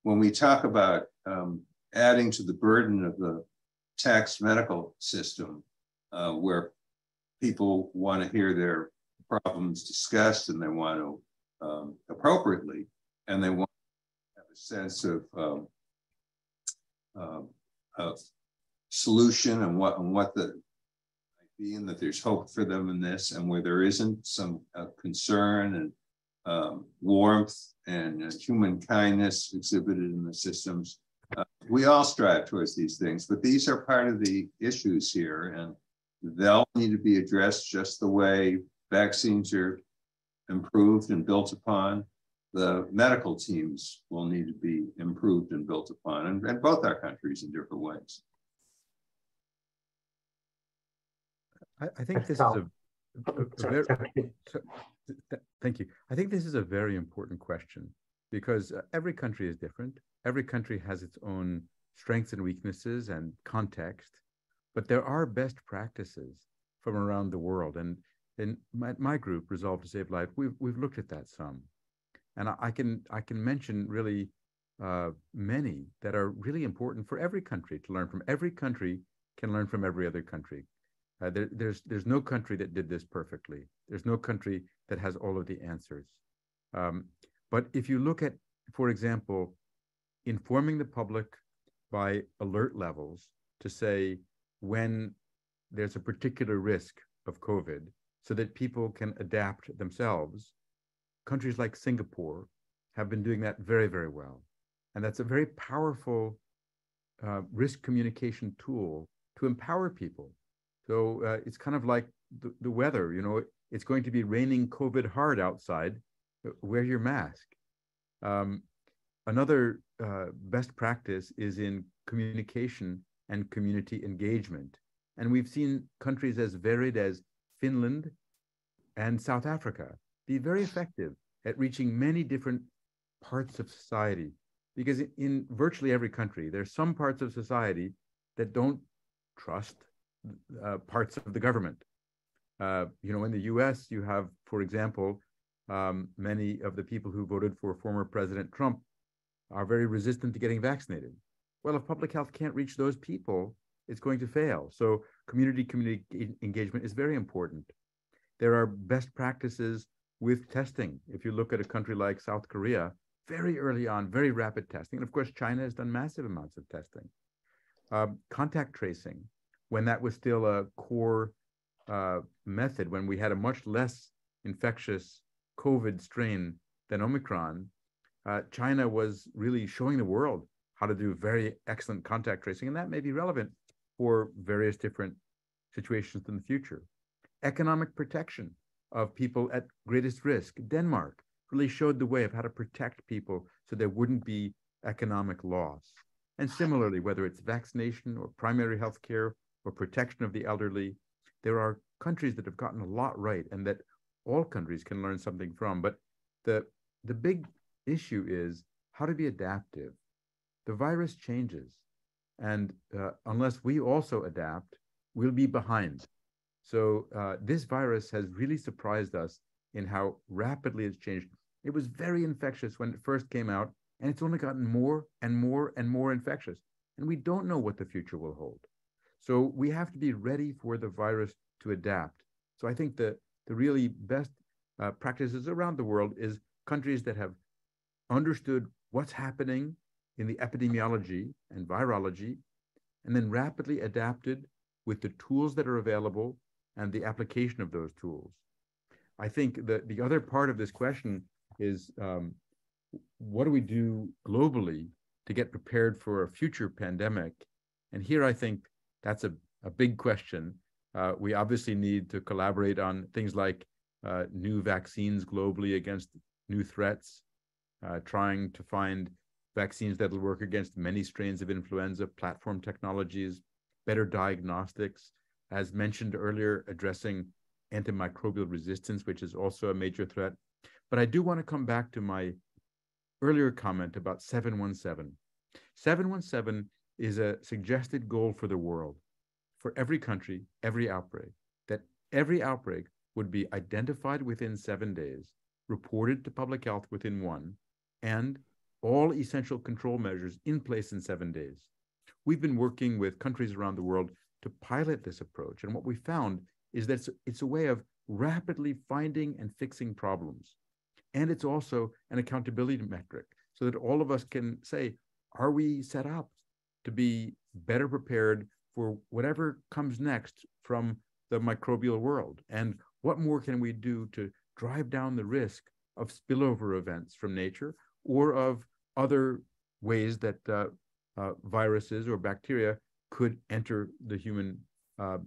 when we talk about um, adding to the burden of the tax medical system, uh, where people want to hear their problems discussed and they want to um, appropriately, and they want to have a sense of, um, uh, of solution and what and what the and that there's hope for them in this, and where there isn't some uh, concern and um, warmth and uh, human kindness exhibited in the systems. Uh, we all strive towards these things, but these are part of the issues here, and they'll need to be addressed just the way vaccines are improved and built upon. The medical teams will need to be improved and built upon, and, and both our countries in different ways. I, I think this is a, a, a very, thank you. I think this is a very important question because uh, every country is different. Every country has its own strengths and weaknesses and context, but there are best practices from around the world. And in my, my group, Resolve to Save Life, we've we've looked at that some, and I, I can I can mention really uh, many that are really important for every country to learn from. Every country can learn from every other country. Uh, there, there's there's no country that did this perfectly. There's no country that has all of the answers. Um, but if you look at, for example, informing the public by alert levels to say when there's a particular risk of COVID, so that people can adapt themselves. Countries like Singapore have been doing that very, very well. And that's a very powerful uh, risk communication tool to empower people. So uh, it's kind of like the, the weather, you know, it's going to be raining COVID hard outside, wear your mask. Um, another uh, best practice is in communication and community engagement. And we've seen countries as varied as Finland and South Africa be very effective at reaching many different parts of society. Because in virtually every country, there's some parts of society that don't trust uh, parts of the government. Uh, you know, in the US, you have, for example, um, many of the people who voted for former President Trump are very resistant to getting vaccinated. Well, if public health can't reach those people, it's going to fail. So community community engagement is very important. There are best practices with testing. If you look at a country like South Korea, very early on, very rapid testing. And of course, China has done massive amounts of testing. Um, contact tracing, when that was still a core uh, method, when we had a much less infectious COVID strain than Omicron, uh, China was really showing the world how to do very excellent contact tracing. And that may be relevant for various different situations in the future. Economic protection of people at greatest risk. Denmark really showed the way of how to protect people so there wouldn't be economic loss. And similarly, whether it's vaccination or primary health care or protection of the elderly, there are countries that have gotten a lot right and that all countries can learn something from. But the, the big issue is how to be adaptive. The virus changes. And uh, unless we also adapt, we'll be behind. So uh, this virus has really surprised us in how rapidly it's changed. It was very infectious when it first came out, and it's only gotten more and more and more infectious. And we don't know what the future will hold. So we have to be ready for the virus to adapt. So I think the, the really best uh, practices around the world is countries that have understood what's happening in the epidemiology and virology, and then rapidly adapted with the tools that are available and the application of those tools. I think that the other part of this question is um, what do we do globally to get prepared for a future pandemic? And here I think that's a, a big question. Uh, we obviously need to collaborate on things like uh, new vaccines globally against new threats, uh, trying to find vaccines that will work against many strains of influenza, platform technologies, better diagnostics, as mentioned earlier, addressing antimicrobial resistance, which is also a major threat. But I do want to come back to my earlier comment about 717. 717 is a suggested goal for the world, for every country, every outbreak, that every outbreak would be identified within seven days, reported to public health within one, and all essential control measures in place in seven days. We've been working with countries around the world to pilot this approach. And what we found is that it's, it's a way of rapidly finding and fixing problems. And it's also an accountability metric so that all of us can say, are we set up to be better prepared for whatever comes next from the microbial world? And what more can we do to drive down the risk of spillover events from nature or of other ways that uh, uh, viruses or bacteria could enter the human uh,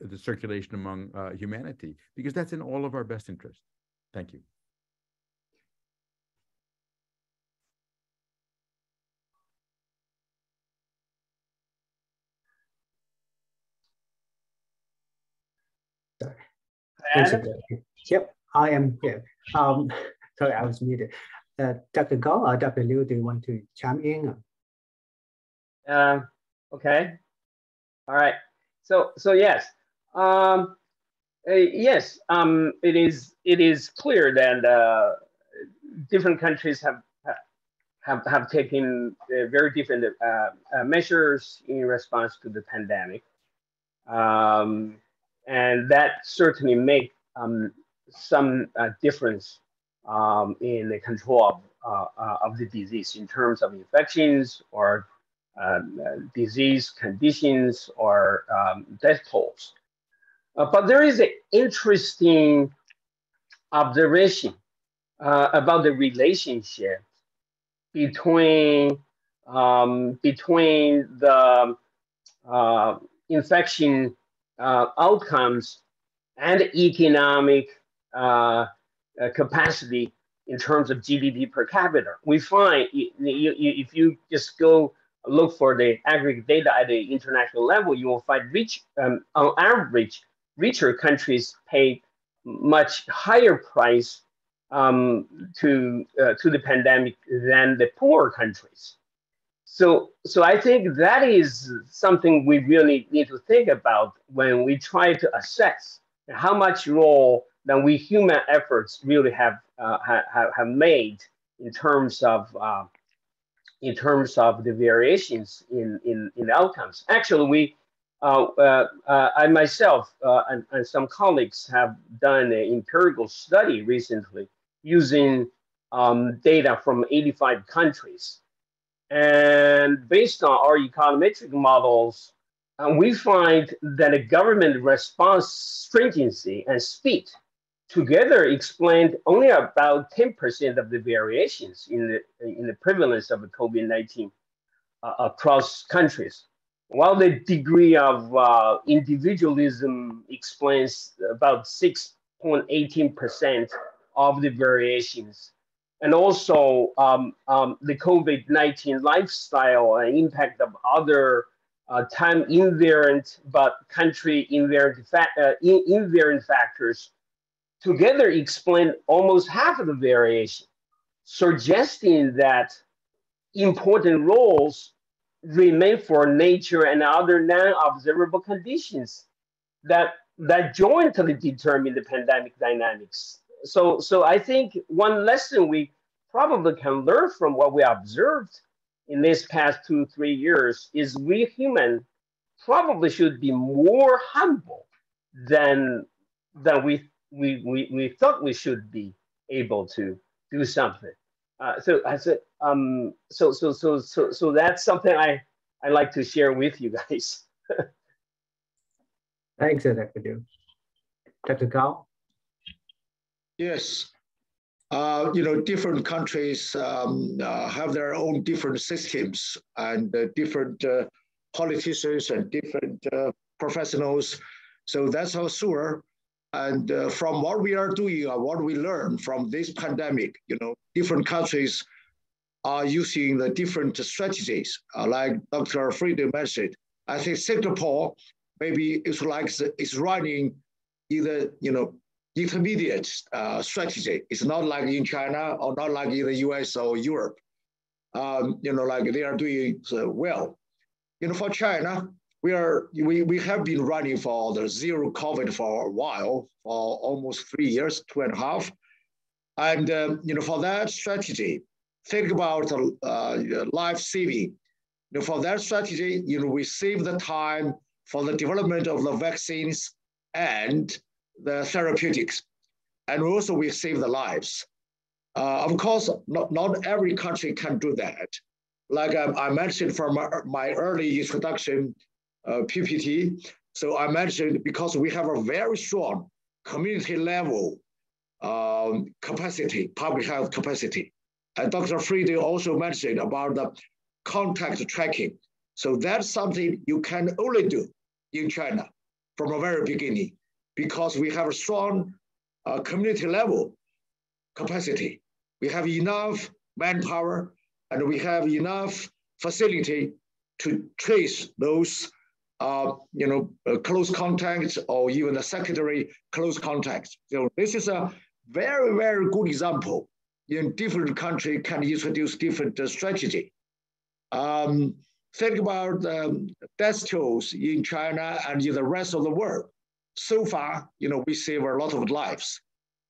the circulation among uh, humanity because that's in all of our best interest. Thank you. Yep, I am here. Um, sorry, I was muted. Uh, Dr. Gao or Dr. Liu, do you want to chime in? Uh, okay. All right. So, so yes, um, uh, yes, um, it is. It is clear that uh, different countries have have have taken uh, very different uh, uh, measures in response to the pandemic, um, and that certainly make um, some uh, difference um, in the control of, of the disease in terms of infections or um, uh, disease conditions or um, death tolls. Uh, but there is an interesting observation uh, about the relationship between um, between the uh, infection uh, outcomes and economic uh, capacity in terms of GDP per capita. We find you, you, if you just go look for the aggregate data at the international level, you will find rich, um, on average, richer countries pay much higher price um, to uh, to the pandemic than the poor countries. So, so I think that is something we really need to think about when we try to assess how much role that we human efforts really have uh, have, have made in terms of uh, in terms of the variations in, in, in outcomes. Actually, we, uh, uh, uh, I myself uh, and, and, some colleagues have done an empirical study recently using um, data from 85 countries. And based on our econometric models, uh, we find that a government response stringency and speed together explained only about 10% of the variations in the, in the prevalence of COVID-19 uh, across countries, while the degree of uh, individualism explains about 6.18% of the variations. And also um, um, the COVID-19 lifestyle and impact of other uh, time invariant but country invariant, fa uh, invariant factors together explain almost half of the variation, suggesting that important roles remain for nature and other non-observable conditions that that jointly determine the pandemic dynamics. So, so I think one lesson we probably can learn from what we observed in this past two, three years is we human probably should be more humble than than we we, we, we thought we should be able to do something. Uh, so I said, um, so, so, so, so, so that's something I, I like to share with you guys. Thanks, Dr. Liu. Dr. Gao? Yes. Uh, you know, different countries um, uh, have their own different systems and uh, different uh, politicians and different uh, professionals. So that's how sure and from what we are doing, uh, what we learn from this pandemic, you know, different countries are using the different strategies, like Dr. Frieden mentioned. I think Singapore maybe it's like it's running either you know intermediate uh, strategy. It's not like in China or not like in the US or Europe. Um, you know, like they are doing uh, well. You know, for China, we are we, we have been running for the zero COVID for a while, for almost three years, two and a half. And um, you know, for that strategy, think about uh, life saving. You know, for that strategy, you know, we save the time for the development of the vaccines and the therapeutics. And also we save the lives. Uh, of course, not, not every country can do that. Like um, I mentioned from my, my early introduction, uh, PPT, so I mentioned because we have a very strong community level um, capacity, public health capacity. And Dr. Frieden also mentioned about the contact tracking. So that's something you can only do in China from the very beginning because we have a strong uh, community level capacity. We have enough manpower and we have enough facility to trace those uh, you know, uh, close contacts or even the secondary close contacts. So this is a very, very good example. In different countries can introduce different uh, strategy. Um, think about um, death tolls in China and in the rest of the world so far, you know, we save a lot of lives.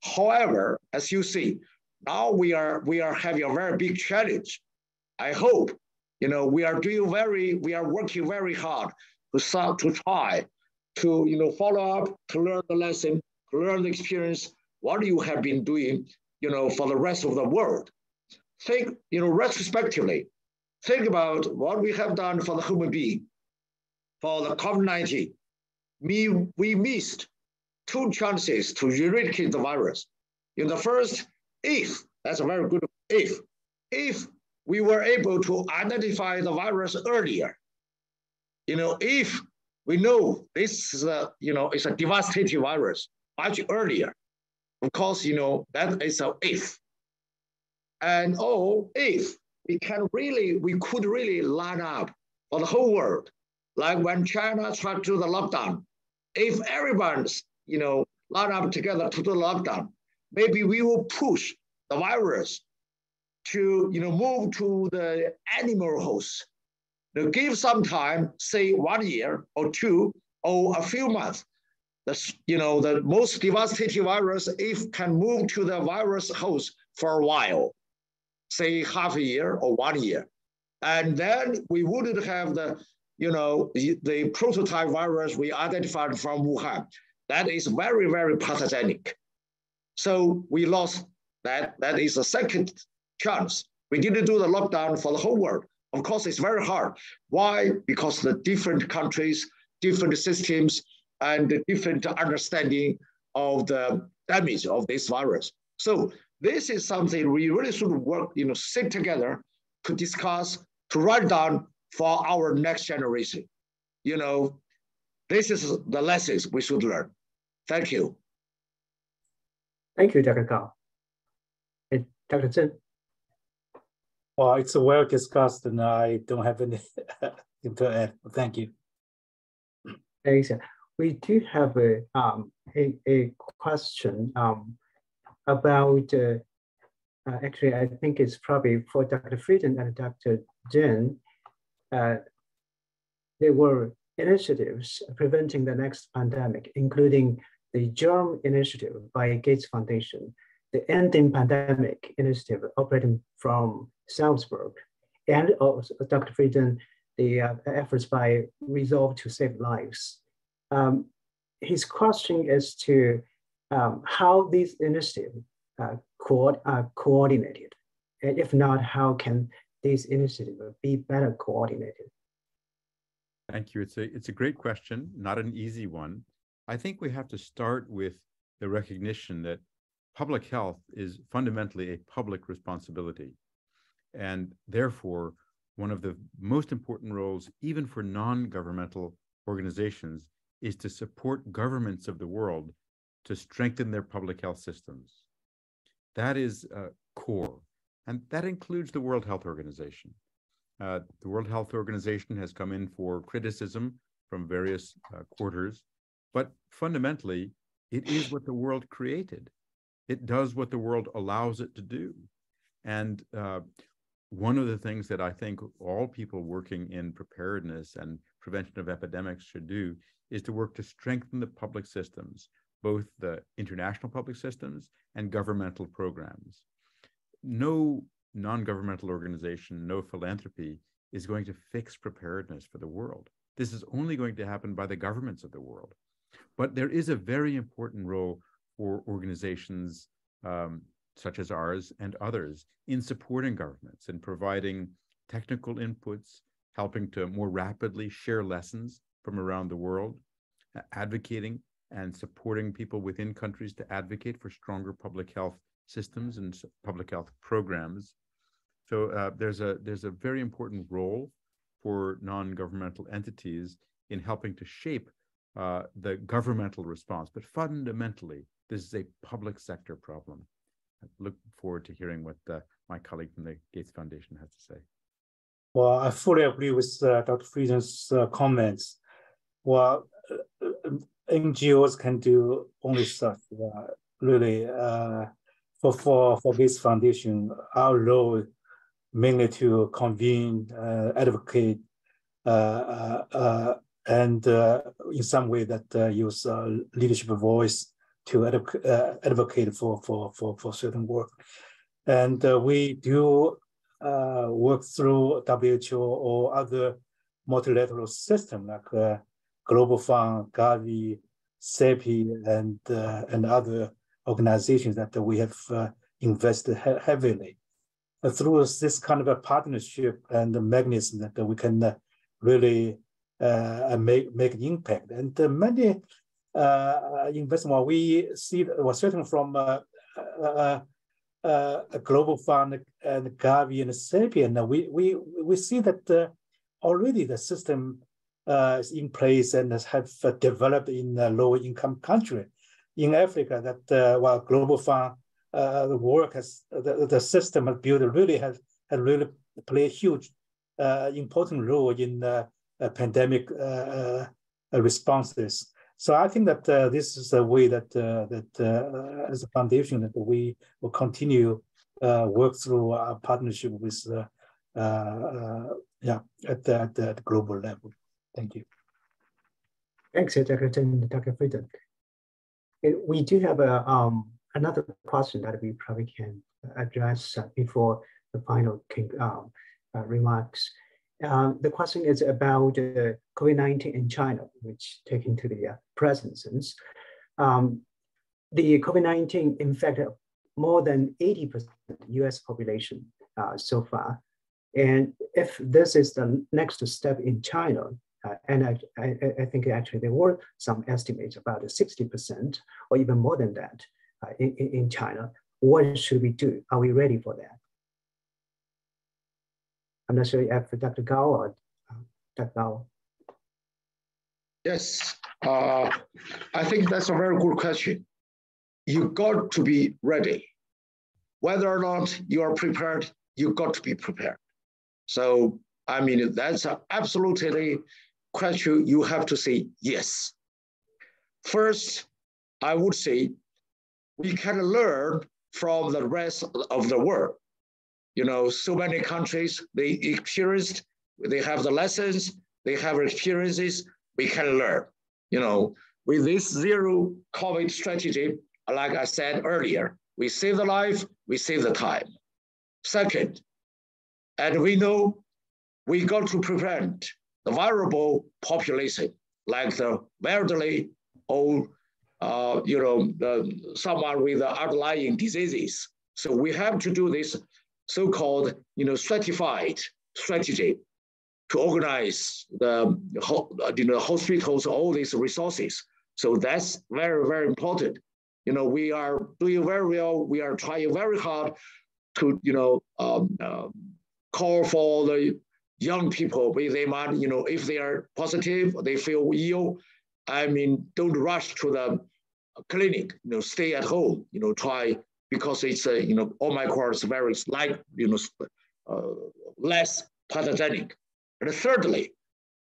However, as you see, now we are we are having a very big challenge. I hope, you know, we are doing very, we are working very hard to start to try to, you know, follow up, to learn the lesson, to learn the experience, what you have been doing, you know, for the rest of the world. Think, you know, retrospectively, think about what we have done for the human being, for the COVID-19, we, we missed two chances to eradicate the virus. In the first, if, that's a very good if, if we were able to identify the virus earlier, you know, if we know this is a, you know, it's a devastating virus much earlier, of course, you know, that is a if. And oh, if we can really, we could really line up for the whole world like when China tried to do the lockdown, if everyone's, you know, line up together to do the lockdown, maybe we will push the virus to, you know, move to the animal host. To give some time, say one year or two or a few months. The, you know, the most devastating virus, if can move to the virus host for a while, say half a year or one year. And then we wouldn't have the you know, the, the prototype virus we identified from Wuhan, that is very, very pathogenic. So we lost that. That is a second chance. We didn't do the lockdown for the whole world. Of course, it's very hard. Why? Because the different countries, different systems, and the different understanding of the damage of this virus. So this is something we really should work, you know, sit together to discuss, to write down for our next generation. You know, this is the lessons we should learn. Thank you. Thank you, Dr. Gao. Hey, Dr. Zheng. Well, it's a well discussed and I don't have anything to add. Thank you. Thanks. We do have a, um, a, a question um, about, uh, uh, actually, I think it's probably for Dr. Frieden and Dr. Zheng uh, there were initiatives preventing the next pandemic, including the Germ Initiative by Gates Foundation, the Ending Pandemic Initiative operating from Salzburg, and also Dr. Frieden, the uh, efforts by Resolve to Save Lives. Um, his question is to um, how these initiatives uh, co are coordinated, and if not, how can these initiatives be better coordinated? Thank you. It's a, it's a great question, not an easy one. I think we have to start with the recognition that public health is fundamentally a public responsibility. And therefore, one of the most important roles, even for non governmental organizations, is to support governments of the world to strengthen their public health systems. That is uh, core. And that includes the World Health Organization. Uh, the World Health Organization has come in for criticism from various uh, quarters, but fundamentally, it is what the world created. It does what the world allows it to do. And uh, one of the things that I think all people working in preparedness and prevention of epidemics should do is to work to strengthen the public systems, both the international public systems and governmental programs. No non-governmental organization, no philanthropy is going to fix preparedness for the world. This is only going to happen by the governments of the world. But there is a very important role for organizations um, such as ours and others in supporting governments and providing technical inputs, helping to more rapidly share lessons from around the world, advocating and supporting people within countries to advocate for stronger public health systems and public health programs. So uh, there's a there's a very important role for non-governmental entities in helping to shape uh, the governmental response. But fundamentally, this is a public sector problem. I look forward to hearing what uh, my colleague from the Gates Foundation has to say. Well, I fully agree with uh, Dr. Frieden's uh, comments. Well, uh, uh, NGOs can do only stuff. really, for for for Gates Foundation, our role mainly to convene, uh, advocate, uh, uh, and in some way that use leadership voice to advocate for for for for certain work, and we do uh, work through WHO or other multilateral system like uh, Global Fund, Gavi, CEPI, and uh, and other organizations that we have uh, invested he heavily. Uh, through this kind of a partnership and the mechanism that we can uh, really make make an impact. And the many investment we see, well, certainly from uh, a global fund and Gavi and CEPI, we we we see that uh, already the system uh, is in place and has have developed in a low income country in Africa. That uh, while global fund uh, the work has the, the system has built really has has really played a huge uh, important role in pandemic responses. So I think that uh, this is a way that uh, that uh, as a foundation that we will continue uh, work through our partnership with uh, uh, yeah at the, at the global level. Thank you. Thanks, Dr. Dr. We do have a um, another question that we probably can address before the final um, remarks. Um, the question is about uh, COVID-19 in China, which taken to the uh, present sense. Um, the COVID-19 infected more than 80% US population uh, so far. And if this is the next step in China, uh, and I, I, I, think actually there were some estimates about 60% or even more than that uh, in, in China, what should we do? Are we ready for that? I'm not sure if Dr. Gao or uh, Dr. Gao. Yes, uh, I think that's a very good question. You got to be ready. Whether or not you are prepared, you got to be prepared. So, I mean, that's absolutely question you have to say yes. First, I would say we can learn from the rest of the world. You know, so many countries, they experienced, they have the lessons, they have experiences, we can learn. You know, with this zero COVID strategy, like I said earlier, we save the life, we save the time. Second, and we know we got to prevent the vulnerable population, like the elderly or uh, you know, the, someone with the underlying diseases. So we have to do this so-called, you know, stratified strategy to organize the you know, hospitals, all these resources. So that's very, very important. You know, we are doing very well. We are trying very hard to, you know, um, uh, call for the young people them, are, you know, if they are positive, they feel ill, I mean, don't rush to the clinic, you know, stay at home, you know, try because it's a, you know, Omicron very like, you know, uh, less pathogenic. And thirdly,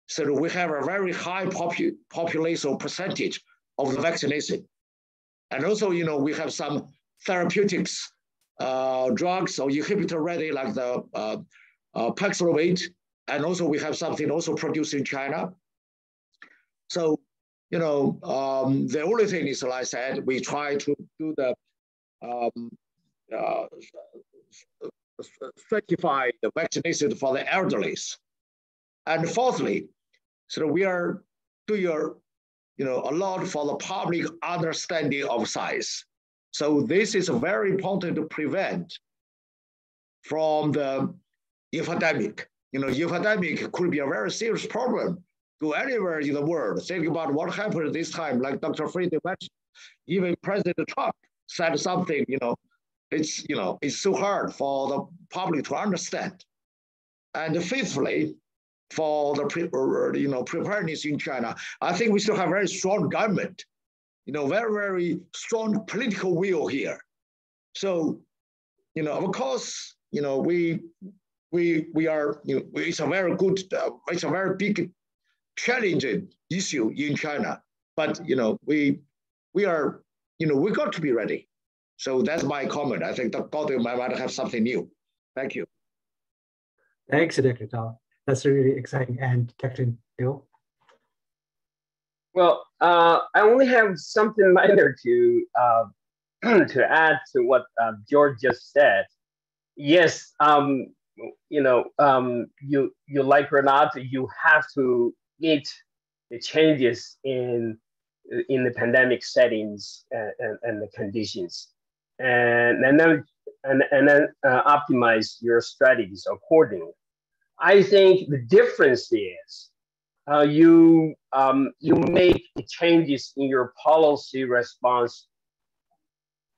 so we have a very high popu population percentage of the vaccination. And also, you know, we have some therapeutics uh, drugs or inhibitor ready like the uh, uh, Paxlovid. And also we have something also produced in China. So, you know, um, the only thing is, like I said, we try to do the um, uh, certify the vaccination for the elderly. And fourthly, so we are doing you know, a lot for the public understanding of science. So this is very important to prevent from the epidemic. You know, epidemic could be a very serious problem to anywhere in the world. Think about what happened this time, like Dr. Frieden mentioned. Even President Trump said something, you know, it's, you know, it's so hard for the public to understand. And fifthly, for the uh, uh, you know preparedness in China, I think we still have very strong government, you know, very very strong political will here. So, you know, of course, you know, we we we are you know it's a very good uh, it's a very big challenging issue in China, but you know we we are you know we got to be ready. So that's my comment. I think Dr. Gordon might have something new. Thank you. Thanks, Dr. Gao. That's really exciting. And Captain Bill? Well, uh, I only have something minor to uh, to add to what uh, George just said. Yes, um, you know, um, you you like or not, you have to meet the changes in in the pandemic settings and, and, and the conditions, and and then and and then uh, optimize your strategies accordingly. I think the difference is uh, you um, you make changes in your policy response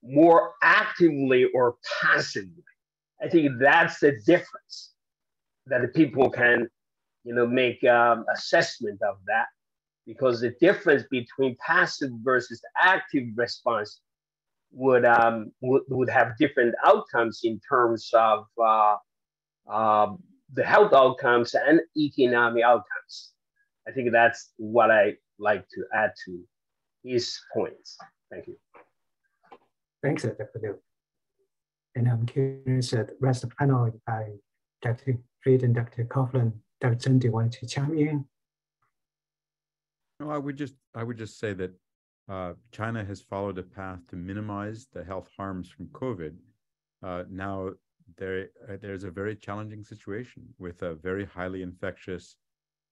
more actively or passively. I think that's the difference that the people can, you know, make um, assessment of that because the difference between passive versus active response would um, would, would have different outcomes in terms of uh, um, the health outcomes and economic outcomes. I think that's what I like to add to his points. Thank you. Thanks, Dr. Liu. And I'm curious that rest of the panel, I, Dr. Fried and Dr. Koplan, Dr. Chen, do you want to chime in? No, I would just I would just say that uh, China has followed a path to minimize the health harms from COVID. Uh, now there uh, there's a very challenging situation with a very highly infectious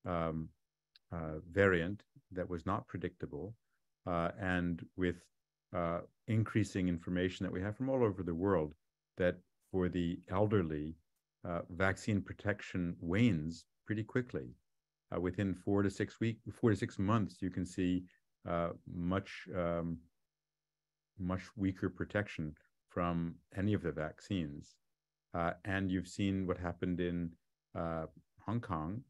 um, uh, variant that was not predictable, uh, and with uh, increasing information that we have from all over the world that for the elderly, uh, vaccine protection wanes pretty quickly. Uh, within four to six weeks, four to six months, you can see much um, much weaker protection from any of the vaccines. Uh, and you've seen what happened in uh, Hong Kong,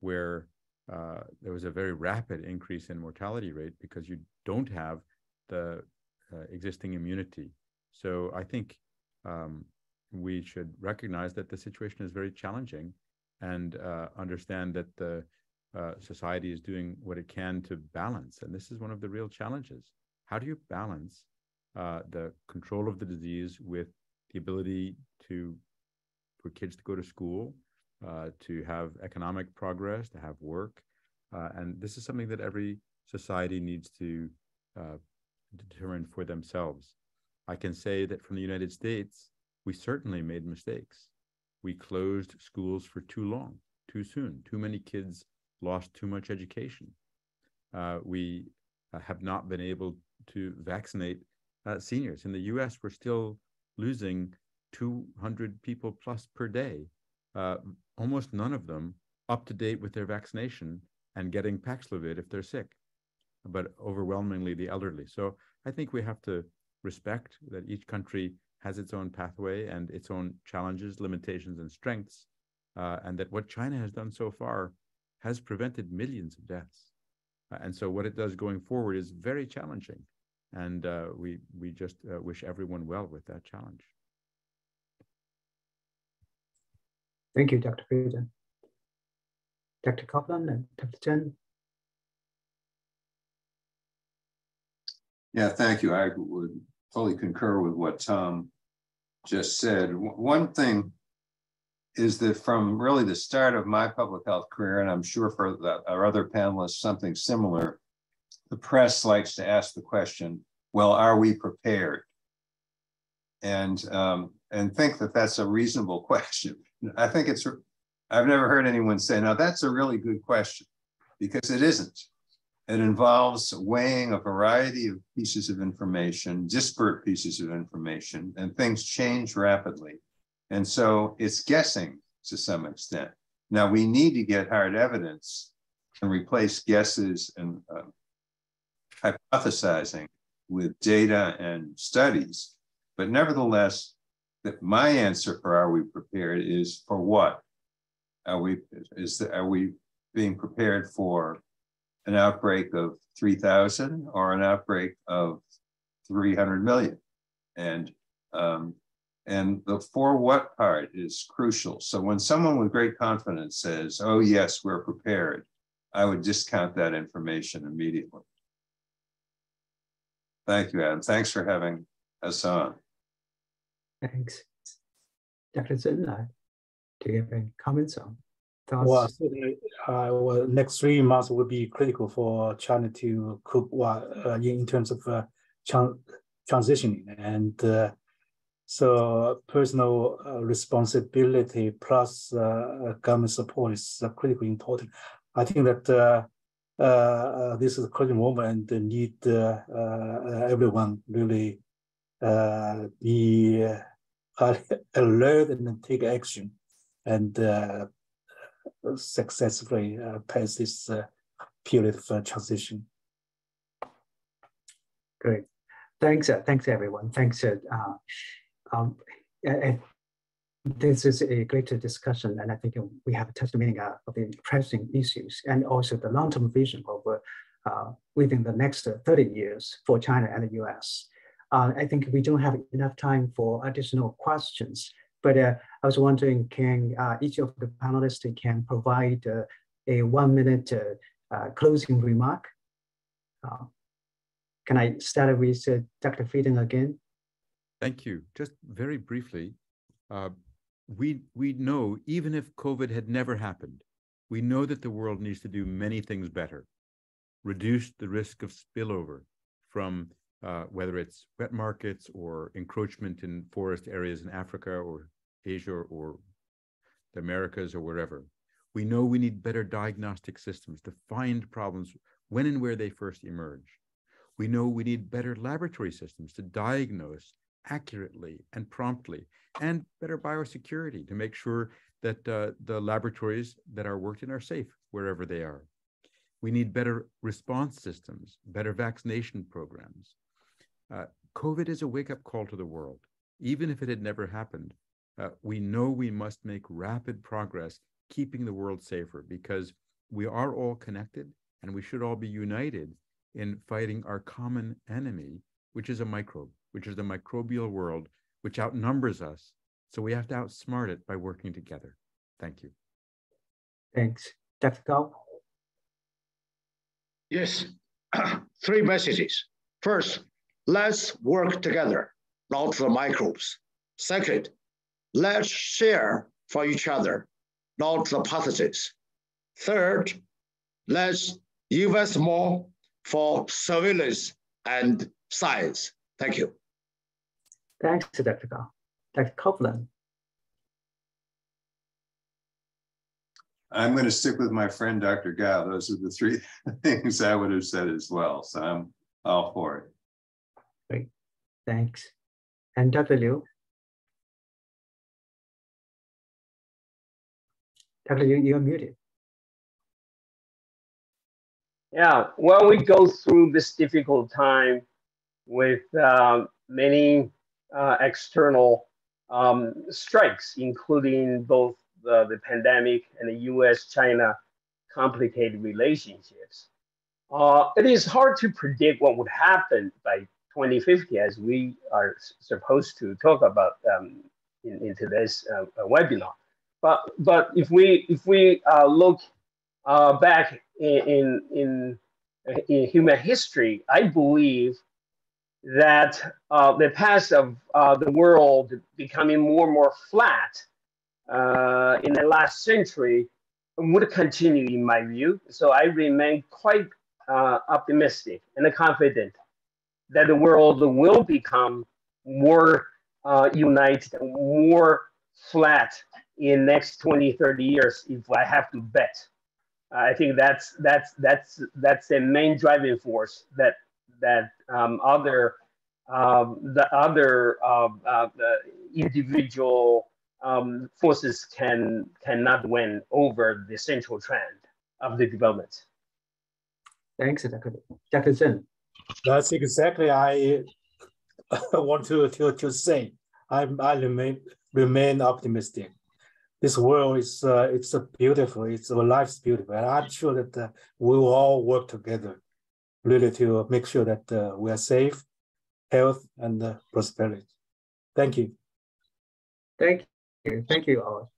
where uh, there was a very rapid increase in mortality rate because you don't have the uh, existing immunity. So I think um, we should recognize that the situation is very challenging and uh, understand that the uh, society is doing what it can to balance. And this is one of the real challenges. How do you balance the control of the disease with the ability to for kids to go to school, uh, to have economic progress, to have work. Uh, and this is something that every society needs to uh, determine for themselves. I can say that from the United States, we certainly made mistakes. We closed schools for too long, too soon. Too many kids lost too much education. Uh, we uh, have not been able to vaccinate uh, seniors. In the US, we're still losing 200 people plus per day, uh, almost none of them up to date with their vaccination and getting Paxlovid if they're sick, but overwhelmingly the elderly. So I think we have to respect that each country has its own pathway and its own challenges, limitations, and strengths, uh, and that what China has done so far has prevented millions of deaths. Uh, and so what it does going forward is very challenging. And uh, we, we just uh, wish everyone well with that challenge. Thank you, Dr. Frieden. Dr. Koplan and Dr. Chen. Yeah, thank you. I would fully concur with what Tom just said. One thing is that from really the start of my public health career, and I'm sure for the, our other panelists, something similar, the press likes to ask the question, well, are we prepared? And, um, and think that that's a reasonable question. I think it's, I've never heard anyone say, now that's a really good question, because it isn't. It involves weighing a variety of pieces of information, disparate pieces of information, and things change rapidly. And so it's guessing to some extent. Now we need to get hard evidence and replace guesses and uh, hypothesizing with data and studies. But nevertheless, that my answer for are we prepared is for what? Are we is the, are we being prepared for an outbreak of 3,000 or an outbreak of 300 million. And um, and the for what part is crucial. So when someone with great confidence says, oh, yes, we're prepared, I would discount that information immediately. Thank you, Adam. Thanks for having us on. Thanks. Dr. Zheng, do you have any comments on thoughts? Well, certainly, uh, well, next three months will be critical for China to cope well, uh, in, in terms of uh, transitioning. And uh, so personal uh, responsibility plus uh, government support is critically important. I think that this is a critical moment and need everyone really be alert and take action and successfully uh, pass this uh, period of uh, transition. Great. Thanks, thanks everyone. Thanks. Um, this is a great discussion, and I think we have touched many uh, of the pressing issues and also the long-term vision of uh, within the next 30 years for China and the US. Uh, I think we don't have enough time for additional questions. But uh, I was wondering, can uh, each of the panelists can provide uh, a one minute closing remark? can I start with Dr. Frieden again? Thank you. Just very briefly, we we know even if COVID had never happened, we know that the world needs to do many things better. Reduce the risk of spillover from uh, whether it's wet markets or encroachment in forest areas in Africa or Asia or the Americas or wherever. We know we need better diagnostic systems to find problems when and where they first emerge. We know we need better laboratory systems to diagnose accurately and promptly, and better biosecurity to make sure that uh, the laboratories that are worked in are safe wherever they are. We need better response systems, better vaccination programs, uh, COVID is a wake up call to the world. Even if it had never happened, uh, we know we must make rapid progress keeping the world safer because we are all connected and we should all be united in fighting our common enemy, which is a microbe, which is the microbial world, which outnumbers us. So we have to outsmart it by working together. Thank you. Thanks. Dr. Gao? Yes, three messages. First, Let's work together, not the microbes. Second, let's share for each other, not the pathogens. Third, let's invest more for surveillance and science. Thank you. Thanks, Dr. Gao. Dr. Koplan. I'm going to stick with my friend Dr. Gao. Those are the three things I would have said as well. So I'm all for it. Thanks. And? Dr. Liu, you're muted. Yeah, when we go through this difficult time with uh, many uh, external um, strikes, including both the, the pandemic and the US-China complicated relationships, uh, it is hard to predict what would happen by 2050 as we are supposed to talk about um, in, in today's uh, webinar. But, but if we, if we uh, look uh, back in, in, in human history, I believe that uh, the past of uh, the world becoming more and more flat uh, in the last century would continue in my view. So I remain quite uh, optimistic and confident that the world will become more uh, united, more flat in next 20, 30 years if I have to bet. I think that's that's that's that's the main driving force that that um, other um, the other uh, uh, the individual um, forces can cannot win over the central trend of the development. Thanks, Dr. That's exactly I want to, to, to say. I, I remain remain optimistic. This world is uh, it's a beautiful, it's our life's beautiful, and I'm sure that uh, we will all work together, really to make sure that uh, we are safe, health, and uh, prosperity. Thank you. Thank you. Thank you all.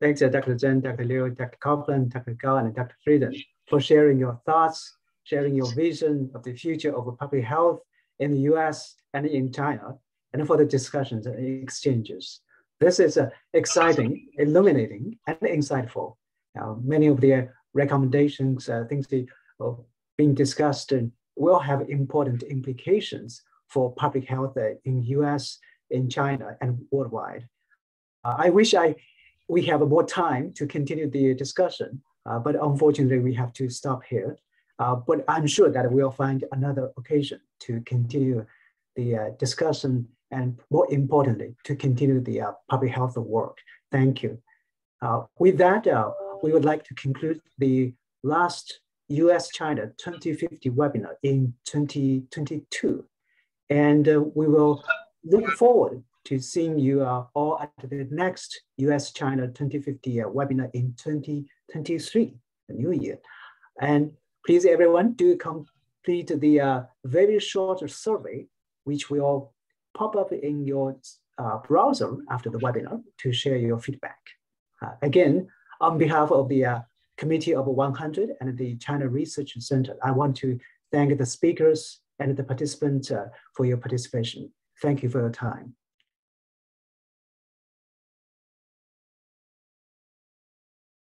Thanks, Dr. Zheng, Dr. Liu, Dr. Koplan, Dr. Gao, and Dr. Frieden for sharing your thoughts, sharing your vision of the future of public health in the US and in China, and for the discussions and exchanges. This is uh, exciting, illuminating, and insightful. Uh, many of the recommendations, uh, things being discussed and will have important implications for public health uh, in US, in China, and worldwide. Uh, I wish I we have more time to continue the discussion, uh, but unfortunately we have to stop here. But I'm sure that we'll find another occasion to continue the discussion and more importantly, to continue the uh, public health work. Thank you. Uh, with that, uh, we would like to conclude the last US-China 2050 webinar in 2022. And uh, we will look forward to seeing you uh, all at the next US-China 2050 uh, webinar in 2023, the new year. And please everyone do complete the very short survey, which will pop up in your uh, browser after the webinar to share your feedback. Uh, again, on behalf of the uh, Committee of 100 and the China Research Center, I want to thank the speakers and the participants uh, for your participation. Thank you for your time.